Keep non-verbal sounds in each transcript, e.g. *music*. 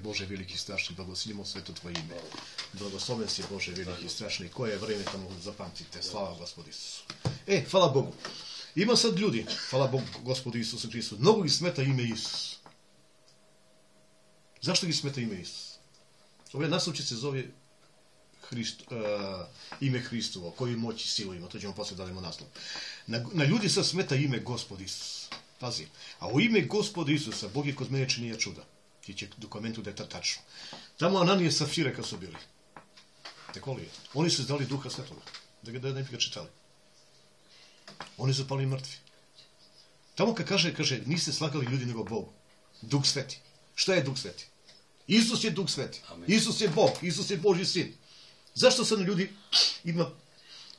Bože veliki strašni, blagoslivimo sveto Tvoje ime. Blagosloven si Bože veliki strašni, koje je vreme tamo zapamtite. Slava Gospodu Isusu. E, hvala Bogu. Ima sad ljudi, hvala Bogu Gospodu Isusu Hristu, mnogo ih smeta ime Isus. Zašto ih smeta ime Isus? Ove naslovče se zove Hrist, uh, ime Hristovo, koju moć i silu ima, to ćemo posle da damo naslov. Na, na ljudi sad smeta ime Gospod Isus. Pazi, a u ime Gospoda Isusa, Bog je kod mene činija čuda. Ti će dokumentu da je to tačno. Tamo Ananije Safira kad su bili. Tako li je? Oni su zdali duha svetoga. Da ga da ne bi ga čitali. Oni su pali mrtvi. Tamo kad kaže, kaže, niste slagali ljudi nego Bogu. Duh sveti. Šta je Duh sveti? Isus je Duh sveti. Amen. Isus je Bog. Isus je Boži sin. Zašto sad ljudi ima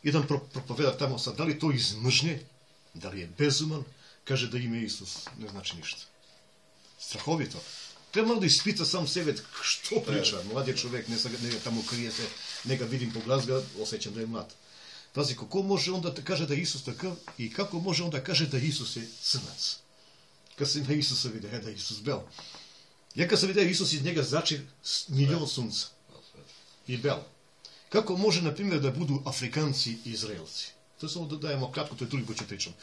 jedan pro, propovedak tamo sad, da li to iz mržnje, da li je bezuman, kaže da ime Isus ne znači ništa. Strahovito. Malo da ispita sam sebe što priča. Mlad je čovjek, ne, ne tamo krije se, ne ga vidim po glas ga, osjećam da je mlad. Pazi, kako može onda da kaže da Isus takav i kako može onda kaže da Isus je crnac. Kad se na Isusa vidi, e, da je Isus bel. Ja kad sam vidio Isus iz njega zrači s- milion sunca i bel. Kako može, na primjer, da budu Afrikanci i Izraelci? To samo da dajemo kratko, to je toliko ću pričam.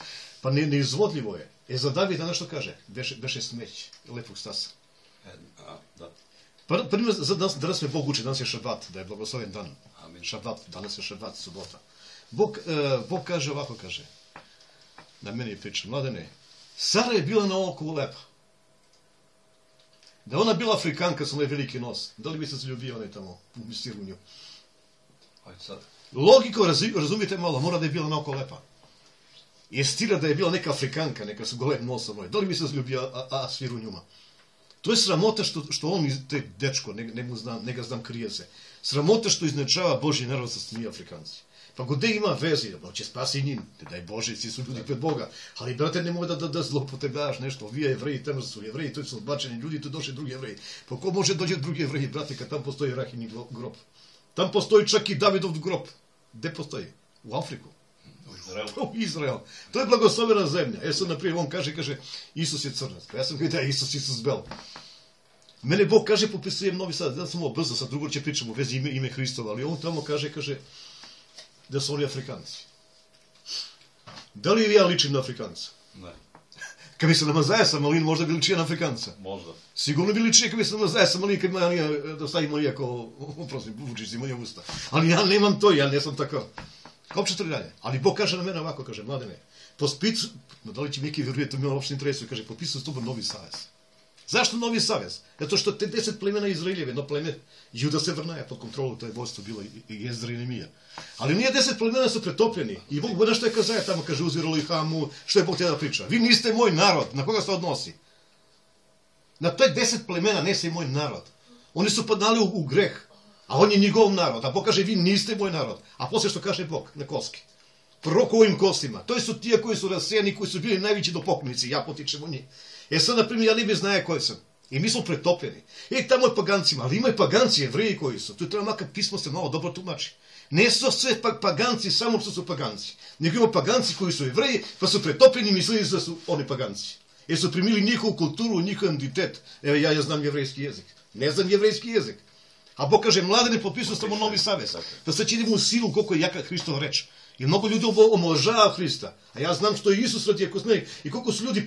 Pa ne, neizvodljivo je. E za Davida znaš što kaže? Beše, beše smeć, lepog stasa. A, da. Pa, primjer, danas, danas me Bog uči, danas je šabat, da je blagosloven dan. Amin. Šabat, danas je šabat, subota. Bog, e, Bog kaže ovako, kaže, na meni priča, mladene, Sara je bila na oko lepa. Da ona bila Afrikanka sa onaj veliki nos, da li bi se zaljubio onaj tamo u mistiru nju? Ajde sad. Logiko, razi, razumijete malo, mora da je bila na oko lepa. Je stila da je bila neka Afrikanka, neka s golem nosom, da li bi se zaljubio, a, a sviru njuma? Тоа е срамота што што он тој дечко, не, не му знам, не га знам крие се. Срамота што изнечава Божји народ со ние африканци. Па годе има вези, па ќе спаси нив, дај Боже, си су луѓе пред Бога. Али брате не може да да, да злоупотребуваш нешто. Вие евреи таму су евреи, тој се одбачени луѓе, тој доше други евреи. Па кој може дојде други евреи, брате, кога таму постои Рахини гроб. Таму постои чак и Давидов гроб. Де постои? У Африку. U *laughs* Afriku. U Izrael. To je blagoslovena zemlja. E sad, naprijed, on kaže, kaže, Isus je crnac. Pa ja sam gledao, Isus, Isus bel. Mene Bog kaže, popisujem Novi Sad, da sam ovo brzo, sad drugo će pričamo u vezi ime, ime Hristova, ali on tamo kaže, kaže, da su oni Afrikanci. Da li ja ličim na Afrikanca? Ne, *laughs* Kad bi se namazaja sa malin, možda bi ličio na Afrikanca. možda. Sigurno bi ličio kad bi se namazaja sa malin, kad ima nije, da stavi malin ako, *laughs* oprosti, Vučić ima usta. Ali ja nemam to, ja nisam takav. Kao će to dalje? Ali Bog kaže na mene ovako, kaže, mladene, po spicu, no da li će neki vjeruje, to mi uopšte interesuje, kaže, potpisao s tobom novi savez. Zašto novi savez? Zato što te deset plemena Izraeljeve, jedno pleme Juda se vrnaja pod kontrolu, to je vojstvo bilo i, i Jezdra i Nemija. Ali nije deset plemena su pretopljeni. I Bog, Bog što je kazaja tamo, kaže uziralo i hamu, što je Bog htio da priča. Vi niste moj narod, na koga se odnosi? Na to je deset plemena, ne se moj narod. Oni su padali u greh, a on je njegov narod. A Bog kaže, vi niste moj narod. A poslije što kaže Bog na koski? Prorok o ovim kostima. To su tije koji su rasijani, koji su bili najveći dopoknici. Ja potičem od njih. E sad, na primjer, ja ne znaje koji sam. I mi smo pretopljeni. E, tamo je pagancima, ali ima i paganci, jevreji koji su. Tu treba makar pismo se malo dobro tumači. Ne su sve pa, paganci samo što su paganci. Nego ima paganci koji su jevreji, pa su pretopljeni i mislili da su oni paganci. Jer su primili njihovu kulturu, njihov identitet. Evo, ja, ja znam jevrejski jezik. Ne znam jevrejski jezik. A Bog kaže, mlade ne potpisuju samo novi savez. Da sad idemo u silu koliko je jaka Hristova reč. I mnogo ljudi ovo omaložava Hrista. A ja znam što je Isus radi ako zna i koliko su ljudi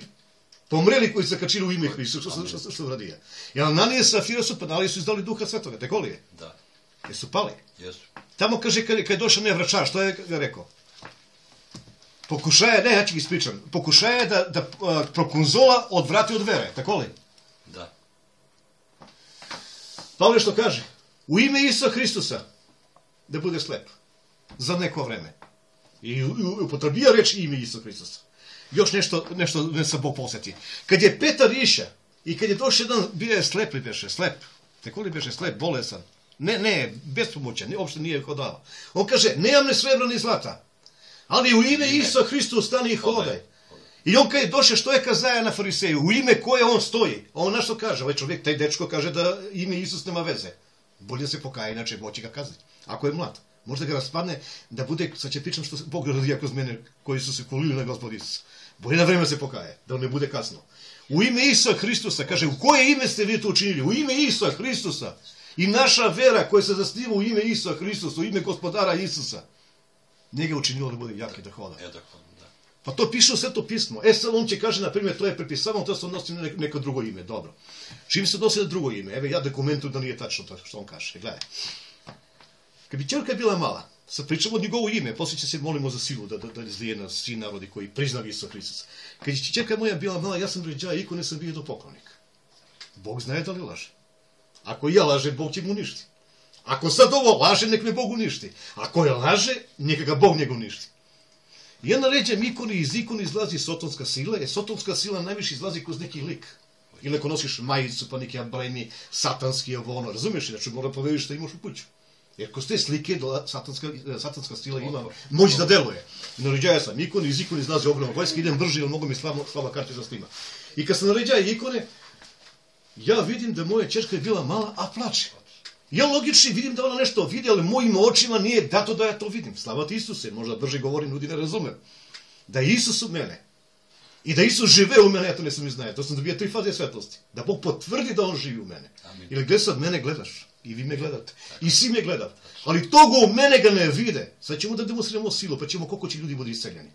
pomreli koji se kačili u ime Hrista. Što, što, što, što radi je. I Ananije i Safira su padali su izdali duha svetoga. Tako li je? Da, Jer su pali. jesu. Tamo kaže, kad, je- kad je došao nevračar, što je rekao? Pokušaje, ne, ja ću ispričam. Pokušaje da, da prokonzola odvrati od vere. Tako li? Da. Pavle što kaže? U ime Isusa Hristusa da bude slep. Za neko vreme. I u- u- upotrebija reč ime Isusa Hristusa. Još nešto, nešto ne se Bog posjeti. Kad je Petar iša i kad je došao jedan, bio je slep li beše, slep. Tako li beše, slep, bolesan. Ne, ne, bespomoćan, ne, uopšte nije hodao. On kaže, nemam ni srebra ni zlata, ali u ime Isusa Hristu stani i hodaj. I on kad je došao, što je kazaja na fariseju? U ime koje on stoji? On na što kaže? Ovaj čovjek, taj dečko kaže da ime Isus nema veze. Bolje se pokaje, inače moći ga kazniti. Ako je mlad. Možda ga raspadne da bude, pričam što Bog radi kroz mene, koji su se kolili na gospod Isus. Bolje na vreme se pokaje, da ne bude kasno. U ime Isusa Hristusa, kaže, u koje ime ste vi to učinili? U ime Isusa Hristusa. I naša vera koja se zasniva u ime Isusa Hristusa, u ime gospodara Isusa, njega učinilo da bude jak i da hvala. Pa to piše u sveto pismo. E sad on će kaže, na primjer, to je prepisavano, to se odnosi na neko, drugo ime, dobro. Čim se odnosi na drugo ime, evo ja dokumentujem da nije tačno to što on kaže. Gledaj. Kad bi čerka bila mala, sad pričamo od njegovo ime, poslije će se molimo za silu da, da, da izlije na svi narodi koji priznali Isusa Hristusa. Kad je čerka moja bila mala, ja sam ređa ikone sam bio do poklonika. Bog zna da li laže. Ako ja lažem, Bog će mu uništi. Ako sad ovo laže, nek me Bog uništi. Ako je laže, neka ga Bog njega uništi. Ja naređem ikoni, iz ikoni izlazi sotonska sila, jer sotonska sila najviše izlazi kroz neki lik. Ili ako nosiš majicu, pa neki abremi, satanski ovo ono, razumiješ? Znači mora poveriš što imaš u kuću. Jer kroz te slike satanska, satanska sila ima moć da deluje. I naređaja sam ikoni, iz ikoni izlazi ogromna vojska, idem brže, jer mogu mi slava, slava karte za snima. I kad sam naređaja ikone, ja vidim da moja čerka je bila mala, a plače. Ja logični vidim da ona nešto vidi, ali mojim očima nije dato da ja to vidim. Slava ti Isuse, možda brže govorim, ljudi ne razumem. Da je Isus u mene. I da Isus žive u mene, ja to nisam iznaje. To sam dobio tri faze svetlosti. Da Bog potvrdi da On živi u mene. Amin. Ili gdje sad mene gledaš? I vi me gledate. I svi me gledate. Ali toga u mene ga ne vide. Sad ćemo da demonstriramo silu, pa ćemo koliko će ljudi biti isceljeni.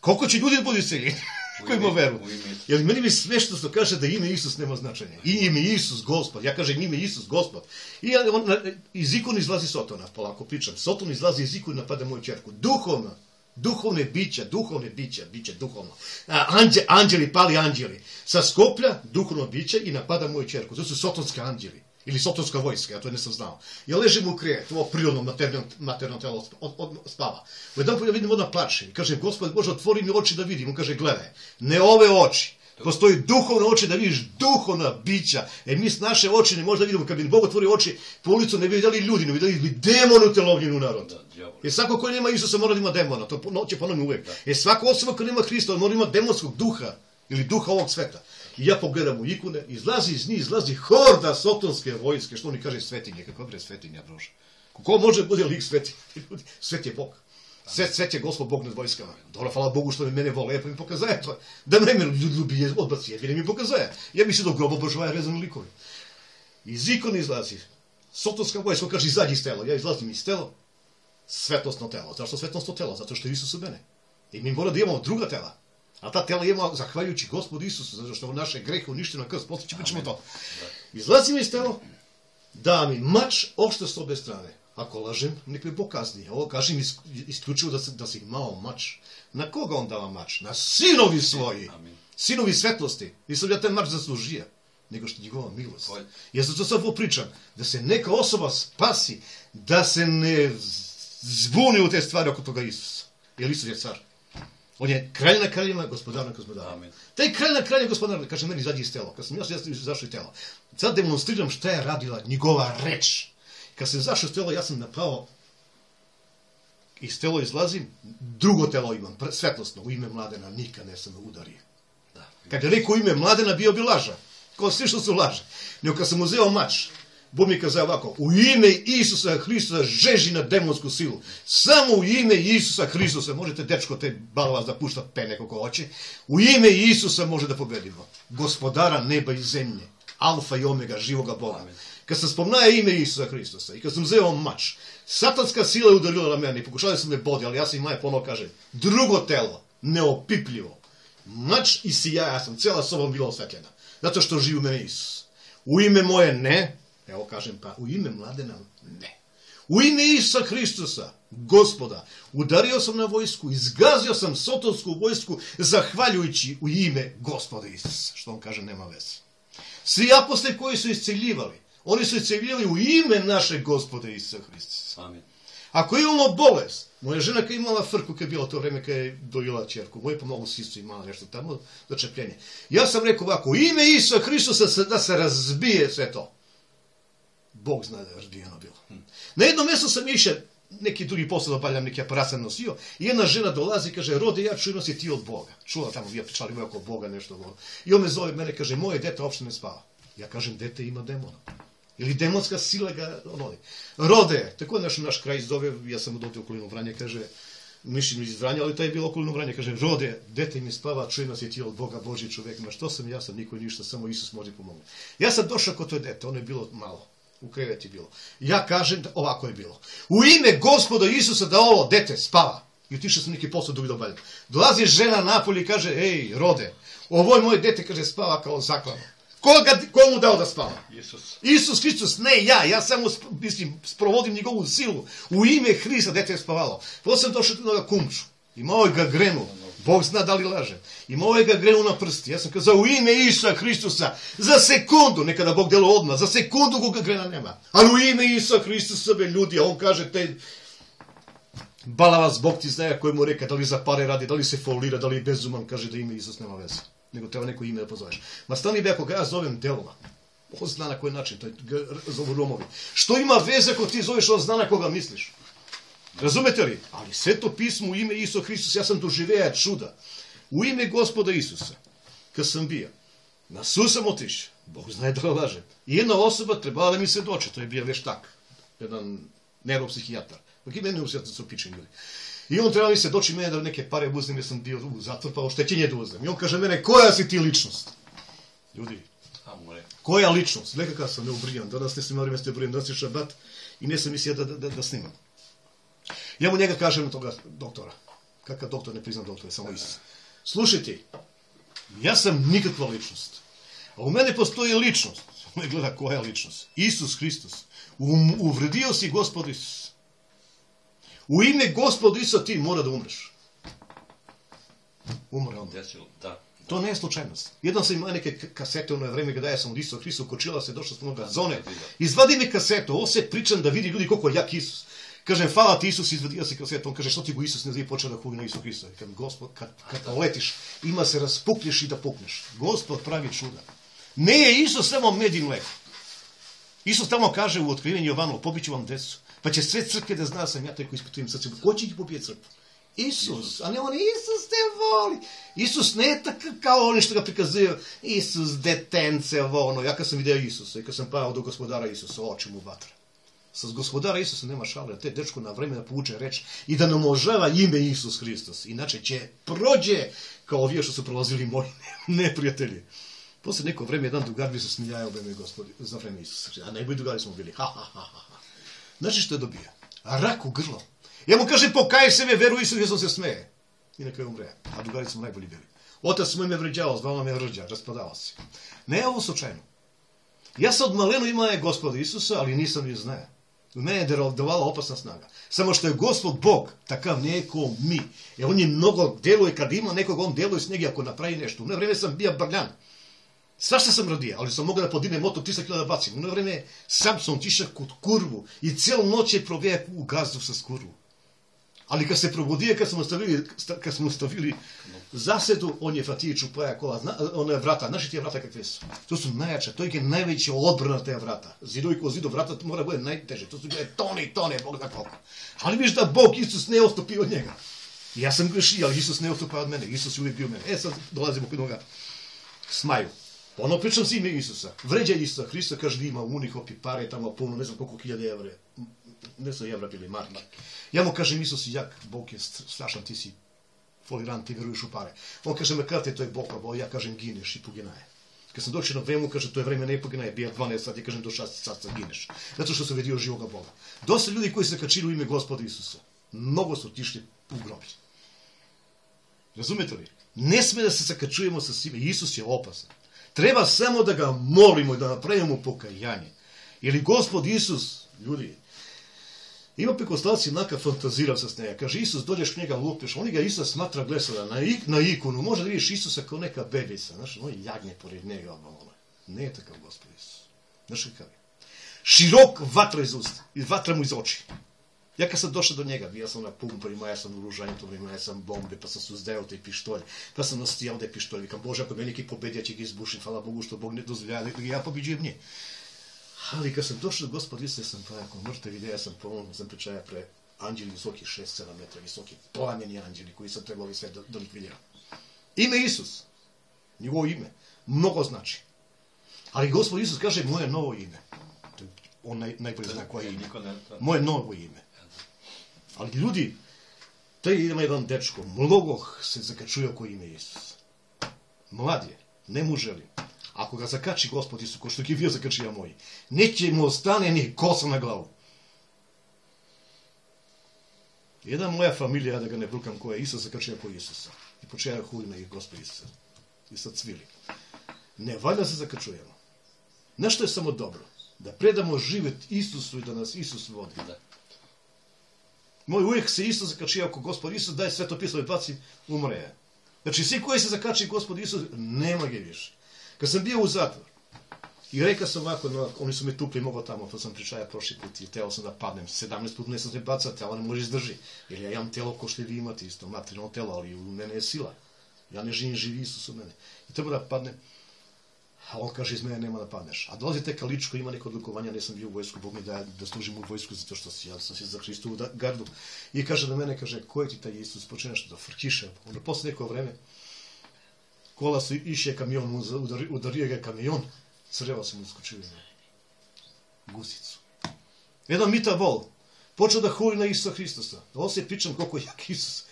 Koliko će ljudi da budu *laughs* isceljeni? U Ko ima ime- veru? u ime Isusa. Jer meni mi smešno što kaže da ime Isus nema značenja. I ime Isus, gospod. Ja kažem ime Isus, gospod. I ja, on, iz ikona izlazi Sotona, polako pričam. Soton izlazi iz ikona i napada moju čerku. Duhovno. Duhovne bića, duhovne bića, biće duhovno. A, anđe, anđeli, pali anđeli. Sa skoplja duhovno biće i napada moju čerku. To su sotonske anđeli. Ili sotonska vojska, ja to nisam znao. Ja ležim u krevet, ovo prirodno materno, materno telo od, od, spava. U jedan ja vidim ona plače i kaže, gospod Bože, otvori mi oči da vidim. On kaže, gledaj, ne ove oči, Postoji duhovne oči da vidiš duhovna bića. E mi s naše oči ne možda vidimo, kad bi Bog otvorio oči, po ulicu ne bi vidjeli ljudi, ne bi vidjeli bi u narod. Da, djavol. Jer svako ko nema Isusa mora da ima demona, to će ponovno uvek. Jer svaka osoba ko nema Hrista mora da ima demonskog duha ili duha ovog sveta. I ja pogledam u ikone, izlazi iz njih, izlazi horda sotonske vojske, što oni kaže svetinje, kako bre svetinja, brože. Ko može bude lik? Ljudi, Svet je Bog. Svet, svet je gospod Bog nad vojskama. Dobro, hvala Bogu što mi mene vole, pa mi pokazuje to. Da me ljudi ljubi je odbaci, jer mi pokazuje. Ja mi se do groba obožavaja rezani likovi. Iz ikone izlazi. Sotonska vojska kaže izađi iz tela. Ja izlazim iz tela, svetlosno telo. Zašto svetlosno telo? Zato što je Isus u mene. I mi mora da imamo druga tela. A ta tela imamo zahvaljujući gospodu Isusu, zato što je naše grehe uništeno na krst. Poslije ćemo to. Izlazim iz tela, da mi mač oštre s obe strane. Ako lažem, nek me Bog kazni. Ovo kažem is, isključivo da, se, da si imao mač. Na koga on dava mač? Na sinovi svoji. Amin. Sinovi svetlosti. Nisam ja taj mač zaslužio, nego što je njegova milost. Ja zato sad ovo pričam. Da se neka osoba spasi, da se ne zbuni u te stvari oko toga Isusa. Jer Isus je car. On je kralj na kraljima, gospodar na gospodara. Taj kralj na kralja gospodar, kaže meni, izađi iz tela. Kad sam ja izašao iz tela. Sad demonstriram šta je radila njegova reč. Kad sam izašao iz tela, ja sam napao iz telo izlazim, drugo telo imam, svetlosno, u ime mladena, nikad ne sam udario. Da. Kad je rekao ime mladena, bio bi laža. Kao svi što su laže. Nego kad sam uzeo mač, Bog mi kazao ovako, u ime Isusa Hristusa žeži na demonsku silu. Samo u ime Isusa Hristusa, možete dečko te balavac da pušta pene kako hoće, u ime Isusa može da pobedimo. Gospodara neba i zemlje, alfa i omega, živoga Boga. Amen. Kad sam spomnaja ime Isusa Hristusa i kad sam uzeo mač, satanska sila je udarila na mene i pokušali su me bodi, ali ja sam im maja ponovo kažem, drugo telo, neopipljivo, mač i sija, ja sam cijela sobom bila osvetljena, zato što živi u mene Isus. U ime moje ne, evo kažem pa, u ime mladena ne. U ime Isusa Hristusa, gospoda, udario sam na vojsku, izgazio sam sotonsku vojsku, zahvaljujući u ime gospoda Isusa. Što on kaže, nema veze. Svi apostoli koji su isceljivali, oni su isceljivali u ime našeg gospoda Isusa Hristusa. Amin. Ako imamo bolest, moja žena kad je imala frku, kad je bila to vreme kad je dojela čerku, moje pomogu sisu imala nešto tamo, začepljenje. Ja sam rekao ovako, u ime Isusa Hristusa da se razbije sve to. Bog zna da je razbijeno bilo. Na jednom mjestu sam išao, neki drugi posao obavljam, neki aparat sam nosio, i jedna žena dolazi i kaže, rode, ja čujem da si ti od Boga. Čula tamo, vi pričali oko Boga nešto. Ono. I on me zove mene, kaže, moje dete uopšte ne spava. Ja kažem, dete ima demona. Ili demonska sila ga, ono, rode, tako naš, naš kraj zove, ja sam od ovdje okolinu Vranje, kaže, mišljenju iz Vranja, ali taj je bilo okolno Vranje, kaže, rode, dete mi spava, čuje nas je tijelo od Boga, Božji čovjek, ma što sam ja sam, niko ništa, samo Isus može pomoći. Ja sam došao kod to dete, ono je bilo malo, u krevet je bilo. Ja kažem, da ovako je bilo. U ime gospoda Isusa da ovo dete spava. I otišao sam neki posao dugo dalje. Dolazi žena napolje i kaže, ej, rode, ovo je moje dete, kaže, spava kao zaklano. Koga, komu dao da spava? Isus. Isus Hristos, ne ja, ja samo mislim, sprovodim njegovu silu. U ime Hrista dete je spavalo. Potom sam došao do kumču. Imao je ga grenu. Бог зна дали лаже. И мој га греу на прсти. Јас сам казал, у име Иса Христоса, за секунду, нека да Бог дело одма, за секунду го грена нема. А у име Иса Христоса, бе, луѓе, он каже, те, Балавас, Бог ти знае кој му река, дали за пари ради, дали се фолира, дали безуман, каже да име Исус нема веза. Него треба некој име да позовеш. Ма стани бе, ако ја зовем делова, он зна на кој начин, тој зову ромови. Што има веза ако ти зовеш, он зна на кога мислиш. Razumete li? Ali sve to pismo u ime Isusa Hristos, ja sam doživeo čuda. U ime gospoda Isusa, kad sam bio, na su sam otišao, Bog zna da lažem. I jedna osoba trebala da mi se doče, to je bio veštak, jedan neuropsihijatar. I mene u su pičeni ljudi. I on treba mi se doći mene da neke pare uzmem jer sam bio u zatvor, pa oštećenje da uzmem. I on kaže mene, koja si ti ličnost? Ljudi, koja ličnost? Leka kad sam ne ubrijam, danas ne sam imao vreme ste danas je šabat i ne sam mislio da, da, da, da snimam. Ja mu njega kažem toga doktora. Kakav doktor ne prizna doktora, samo Isus. Slušajte, ja sam nikakva ličnost. A u mene postoji ličnost. *laughs* Me gleda koja ličnost. Isus Hristos. Um, uvredio si gospod Isus. U ime gospod Isusa ti mora da umreš. Umre on. Da. To ne je slučajnost. Jedan sam imao neke kasete u ono vreme kada ja sam od Isusa Hrista kočila se, došao sam do zone. Izvadi mi kasetu, ovo se pričam da vidi ljudi koliko je jak Isus. Kažem, hvala ti Isus, izvadio si kasetu. On kaže, što ti go Isus ne zna i počeo da huli na Isu Hrista. Kad, gospod, kad, kad letiš, ima se raspukneš i da pukneš. Gospod pravi čuda. Ne je Isus samo med i mleko. Isus tamo kaže u otkrivenju Jovanu, pobiću vam decu. Pa će sve crkve da zna sam ja taj koji ispitujem srce. Ko će ih pobijeti crkvu? Isus, a ne on Isus te voli. Isus ne je tako kao oni što ga prikazuju. Isus detence, ovo ono. Ja kad sam vidio Isusa i kad sam pao do gospodara Isusa, oči mu vatra. Sa gospodara Isusa nema šale, te dečko na vreme da povuče reč i da nam ožava ime Isus Hristos. Inače će prođe kao ovi što su prolazili moji *laughs* neprijatelji. Posle neko vreme jedan drugar bi se smijao mi gospodi, za vreme Isusa. A najbolji drugari smo bili. Ha, ha, ha, ha. Znači što je dobio? Rak u grlo. Ja mu kažem, pokaj sebe, veruj Isus, ja sam se smeje. I na kraju umre. A drugari smo najbolji bili. Otac moj me vređao, zvao me rđa, raspadao se. Ne ovo slučajno. Ja sam od malenu imao je gospoda Isusa, ali nisam je znao. Mene je darovala opasna snaga. Samo što je gospod Bog, takav neko mi. Jer on je mnogo deluje, kad ima nekog, on deluje s njega ako napravi nešto. U ono vreme sam bio brljan. Svašta sam radio, ali sam mogao da podignem motor 300 kg da bacim. U ono vreme sam sam otišao kod kurvu i celu noć je proveo u gazdu sa kurvu. Али кога се пробудија, кога сме ставили, кога сме оставили заседу, оние ја фатија чупаја кола, оние врата, наши тие врата какви се. Тоа се најача, тој ќе највеќе одбрана тие врата. Зидој кој зидо врата мора да биде најтеже, тоа се биле тони, тони, Бог да колку. Али виж да Бог Исус не остапи од него. Јас сум греши, али Исус не остапа од мене, Исус увек бил мене. Е, сад долазимо во нога смају. Ono pričam s ime Isusa. Vređa Isusa, Hrista kaže da ima unih opi pare, tamo puno, ne znam koliko hiljade evra. Ne znam evra bili, marke. Ja mu kažem, Isus jak, Bog je st- strašan, ti si folirant, ti veruješ u pare. On kaže, me kada te to je Bog, bo ja kažem, gineš i poginaje. Kad sam došao na vremu, kaže, to je vreme ne poginaje, bija 12 sati, ja kažem, do 6 sati gineš. Zato što sam vidio živoga Boga. Dosta ljudi koji se kačili u ime Gospoda Isusa, mnogo su otišli u groblje. Razumete li? Ne sme da se sakačujemo sa svime. Isus je opasan. Treba samo da ga molimo i da napravimo pokajanje. Jer gospod Isus, ljudi, ima prekostaci naka fantazira sa snega. Kaže, Isus, dođeš k njega, lupeš, oni ga Isus smatra glesada na, ik, na ikonu, može da vidiš Isusa kao neka bebica, znaš, ono jagnje pored njega, ono. Ne je takav gospod Isus. Znaš kakav je? Širok vatra iz usta, vatra mu iz oči. Ja kad sam došao do njega, bio sam na pumparima, ja sam u vreme, ja sam bombe, pa sam suzdeo te pištolje, pa sam nostijao te pištolje, vikam, Bože, ako me neki pobedi, ja će ga izbušiti, hvala Bogu što Bog ne dozvoljava da ja pobiđujem nje. Ali kad sam došao do gospod Isusa, sam pa jako mrtav ide, ja sam ponovno, sam pričaja pre anđeli visoki 6-7 metra visoki, plameni anđeli koji sam trebali sve da, likvidiram. Ime Isus, njegovo ime, mnogo znači. Ali gospod Isus kaže moje novo ime. On naj, najbolje zna koje je ime. Moje novo ime. Ali ljudi, Taj ima jedan dečko, mnogo se zakačuje oko ime Isus. Mlad je, ne mu želim. Ako ga zakači gospod Isus, ko što je bio zakačija moj, neće mu ostane ni kosa na glavu. Jedna moja familija, da ga ne brukam, koja je Isus zakačija oko Isusa. I huli na ih gospod Isusa. I sad cvili. Ne valja se zakačujemo. Nešto je samo dobro. Da predamo život Isusu i da nas Isus vodi. Da. Moj uvijek se isto zakačio ako gospod Isus daje sve to pismo i baci, umre je. Znači, svi koji se zakači gospod Isus, nema ga više. Kad sam bio u zatvor, i rekao sam ovako, no, oni su me tukli mnogo tamo, to sam pričaja prošli put i teo sam da padnem. 17 put ne sam se bacati, ali ne može izdrži. Jer ja imam telo ko što vi imate isto, materijalno telo, ali u mene je sila. Ja ne živim, živi Isus u mene. I treba da padnem. А он каже, из мене нема да паднеш. А долази тека личко, има некој одлукување, не сум бил во војску, Бог ми да, да служим во војску, затоа што си, јас сам си за Христову да, гарду. И каже на мене, каже, кој ти тај Исус, починеш да фркише. Оно после некој време, кола се ише камион, удари, ударија га камион, црева се му скочили на гусицу. Еден мита бол, почна да хули на Исуса Христоса. Да Ово се причам колко јак Исус.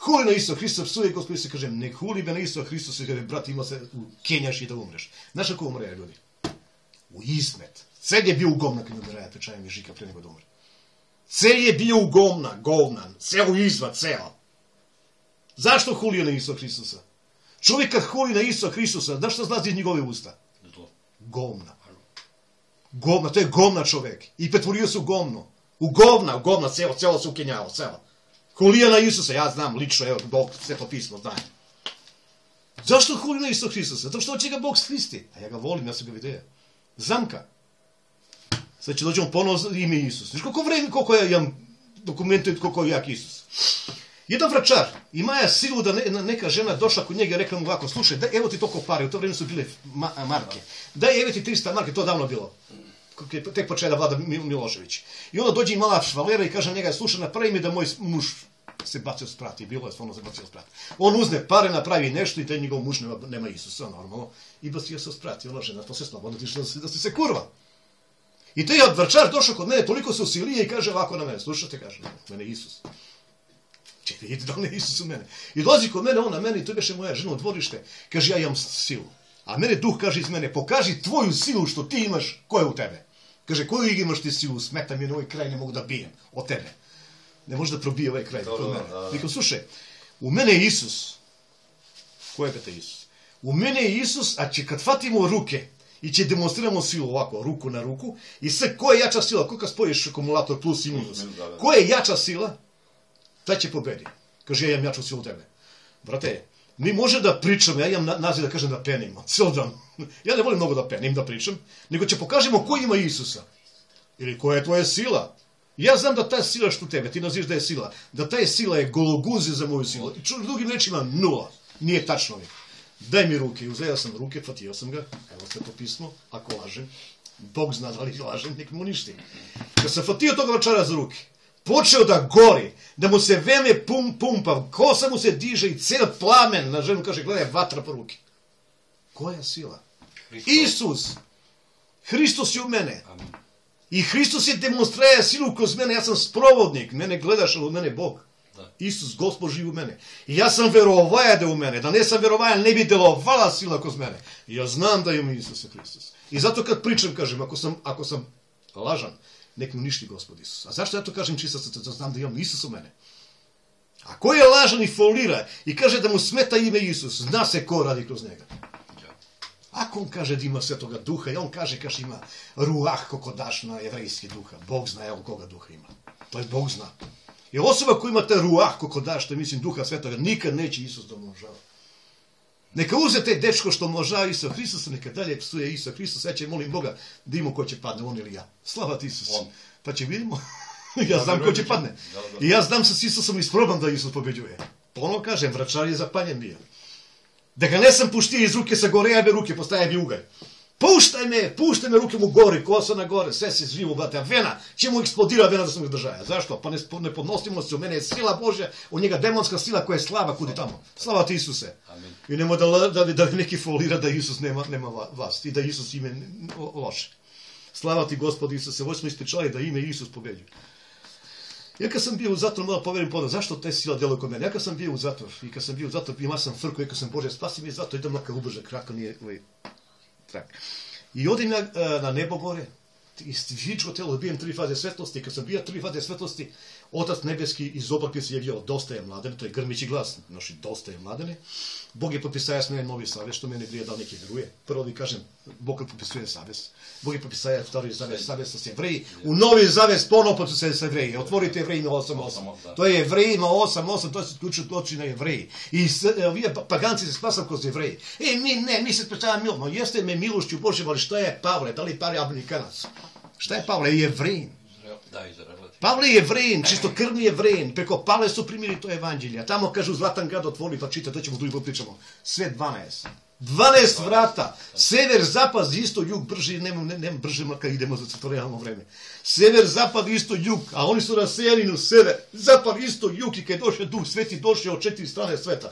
Huli na Isusa Hristosa, psuje gospodin se kaže, nek huli me na Isusa Hristosa, kaže, brat, ima se, u Kenjaš i da umreš. Znaš kako umre, ljudi? U izmet. Cel je bio u govna kad mi umiraja, pečajem i žika pre nego da umre. Cel je bio u govna, govnan, ceo izvat, ceo. Zašto hulio na Isusa Hristosa? Čovjek kad huli na Isusa Hristosa, znaš što zlazi iz njegove usta? Govna. Govna, to je govna čovjek. I pretvorio se u govno. U govna, u govna, celo, celo se ukenjao, celo. Hulija na Isusa, ja znam lično, evo, Bog, sve to pismo, znam. Zašto huli na Isusa Hristosa? Zato što će ga Bog skristi. A ja ga volim, ja sam ga vidio. Zamka. Sad će dođemo ponovo za ime Isus. Znaš koliko vreme, koliko ja imam dokumente, koliko je jak Isus. Jedan vračar, ima je silu da ne, neka žena došla kod njega i rekla mu ovako, slušaj, daj, evo ti toliko pare, u to vrijeme su bile ma, marke. Daj, evo ti 300 marke, to davno bilo. Tek počela vlada Mil- Milošević. I onda dođe i mala švalera i kaže njega, slušaj, napravi mi da moj muž se bacio s prati, bilo je stvarno se bacio s prati. On uzne pare, napravi nešto i taj njegov muž nema, nema Isusa, normalno, i bacio se s prati. Ona žena, to se slobodno tiče da, se- da se se kurva. I taj odvrčar došao kod mene, toliko se usilije i kaže ovako na mene, slušajte, kaže, mene je Isus. Čekaj, vidite da li je Isus u mene. I dolazi kod mene, on na mene, i to beše moja žena u dvorište, kaže, ja imam silu. A mene duh kaže iz mene, pokaži tvoju silu što ti imaš, ko je u tebe. Kaže, koju imaš ti silu, smeta mi na ovaj kraj, ne mogu da bijem od tebe. Ne može da probije ovaj kraj Dobro, da, da. Slušaj, u mene je Isus. Ko je te Isus? U mene je Isus, a će kad fatimo ruke i će demonstriramo silu ovako, ruku na ruku, i sve, ko je jača sila, ko kad spojiš akumulator plus i minus, minus, da. ko je jača sila, taj će pobedi. Kaže, ja imam jaču silu tebe. Brate, mi može da pričamo, ja imam na, naziv da kažem da penim, *laughs* dan. Ja ne volim mnogo da penim, da pričam, nego će pokažemo ko ima Isusa. Ili koja je tvoja sila. Ja znam da ta sila što tebe, ti nazivaš da je sila, da ta je sila je gologuze za moju silu. I drugim rečima, nula. Nije tačno mi. Daj mi ruke. I uzeo sam ruke, fatio sam ga. Evo sve to pismo. Ako lažem, Bog zna da li lažem, nek mu ništi. Kad sam fatio toga vačara za ruke, počeo da gori, da mu se veme pum pumpa, kosa mu se diže i cel plamen na ženu kaže, gledaj, vatra po ruke. Koja sila? Hristos. Isus! Hristos je u mene. Amin. I Hristos je demonstraja silu kroz mene, ja sam sprovodnik, mene gledaš, ali u mene je Bog. Da. Isus, Gospod živi u mene. I ja sam verovaja da je u mene, da ne sam verovaja, ne bi delovala sila kroz mene. I ja znam da ima Isusa Hristos. I zato kad pričam, kažem, ako sam, ako sam lažan, nek mi uništi Gospod Isus. A zašto ja to kažem čista srca? Da znam da imam Isus u mene. A ko je lažan i folira i kaže da mu smeta ime Isus, zna se ko radi kroz njega. Ako on kaže da ima svetoga duha, i on kaže kaže ima ruah kako daš na jevrejski duha. Bog zna evo koga duha ima. To je Bog zna. I osoba koja ima te ruah kako daš, to mislim duha svetoga, nikad neće Isus da množava. Neka uze te dečko što množava Isusa Hristosa, neka dalje psuje Isusa Hristosa, ja će molim Boga da ima ko će padne, on ili ja. Slava ti Isus. Pa će vidimo. *laughs* ja znam ko će padne. Da. I ja znam sa Isusom isprobam da Isus pobeđuje. Ponovno kažem, vračar je zapaljen bio. Da ga ne sam puštio iz ruke sa gore, ja ruke postaje bi ugalj. Puštaj me, puštaj me ruke mu gori, kosa na gore, sve se živo, brate, a vena, će mu eksplodira vena da sam ga držaja. Zašto? Pa ne, ne podnosimo se, u mene je sila Božja, u njega demonska sila koja je slaba, kudi tamo. Slava ti Isuse. Amin. I nemoj da, da, da neki folira da Isus nema, nema vlast i da Isus ime loše. Slava ti gospod Isuse, ovo smo ispričali da ime Isus pobeđuje. Ja kad sam bio u zatvoru, moram povjerim poda, zašto te sila djeluje kod mene? Ja kad sam bio u zatvoru, i kad sam bio u zatvoru, ima sam frku, i kad sam Bože, spasi mi zato, idem makar ubrže, krako nije, ovaj, trak. I odim ja e, na nebo gore, i fizičko telo bijem tri faze svetlosti, kad sam bio tri faze svetlosti, Otac nebeski iz oblake se javio, dosta je mladene, to je grmići glas, noši dosta je mladene. Bog je potpisaja s mene novi savez, što mene grije da neki veruje. Prvo vi kažem, Bog potpisuje savez. Bog je potpisaja stari savez, savez sa jevreji. U novi zavez ponovo potpisuje sa jevreji. Otvorite jevrejima 8.8. To je jevrejima 8.8, to se ključno toči na jevreji. I e, vi paganci se spasam kroz jevreji. E, mi ne, mi se spasamo milom. Jeste me milošću Božjem, ali šta je Pavle? Da li pari Amerikanac? Šta je Pavle? Izrael, da, Izraelac. Pavle je vren, čisto krvni je vren, preko Pavle su primili to evanđelje. Tamo kažu Zlatan grad otvori, pa čita, to ćemo drugi put pričamo. Sve 12. 12 vrata, sever, zapad, isto, jug, brži, nema, nema, brže mrka, idemo za to realno vreme. Sever, zapad, isto, jug, a oni su rasejani u sever, zapad, isto, jug, i kad došao duh sveti, došao od četiri strane sveta.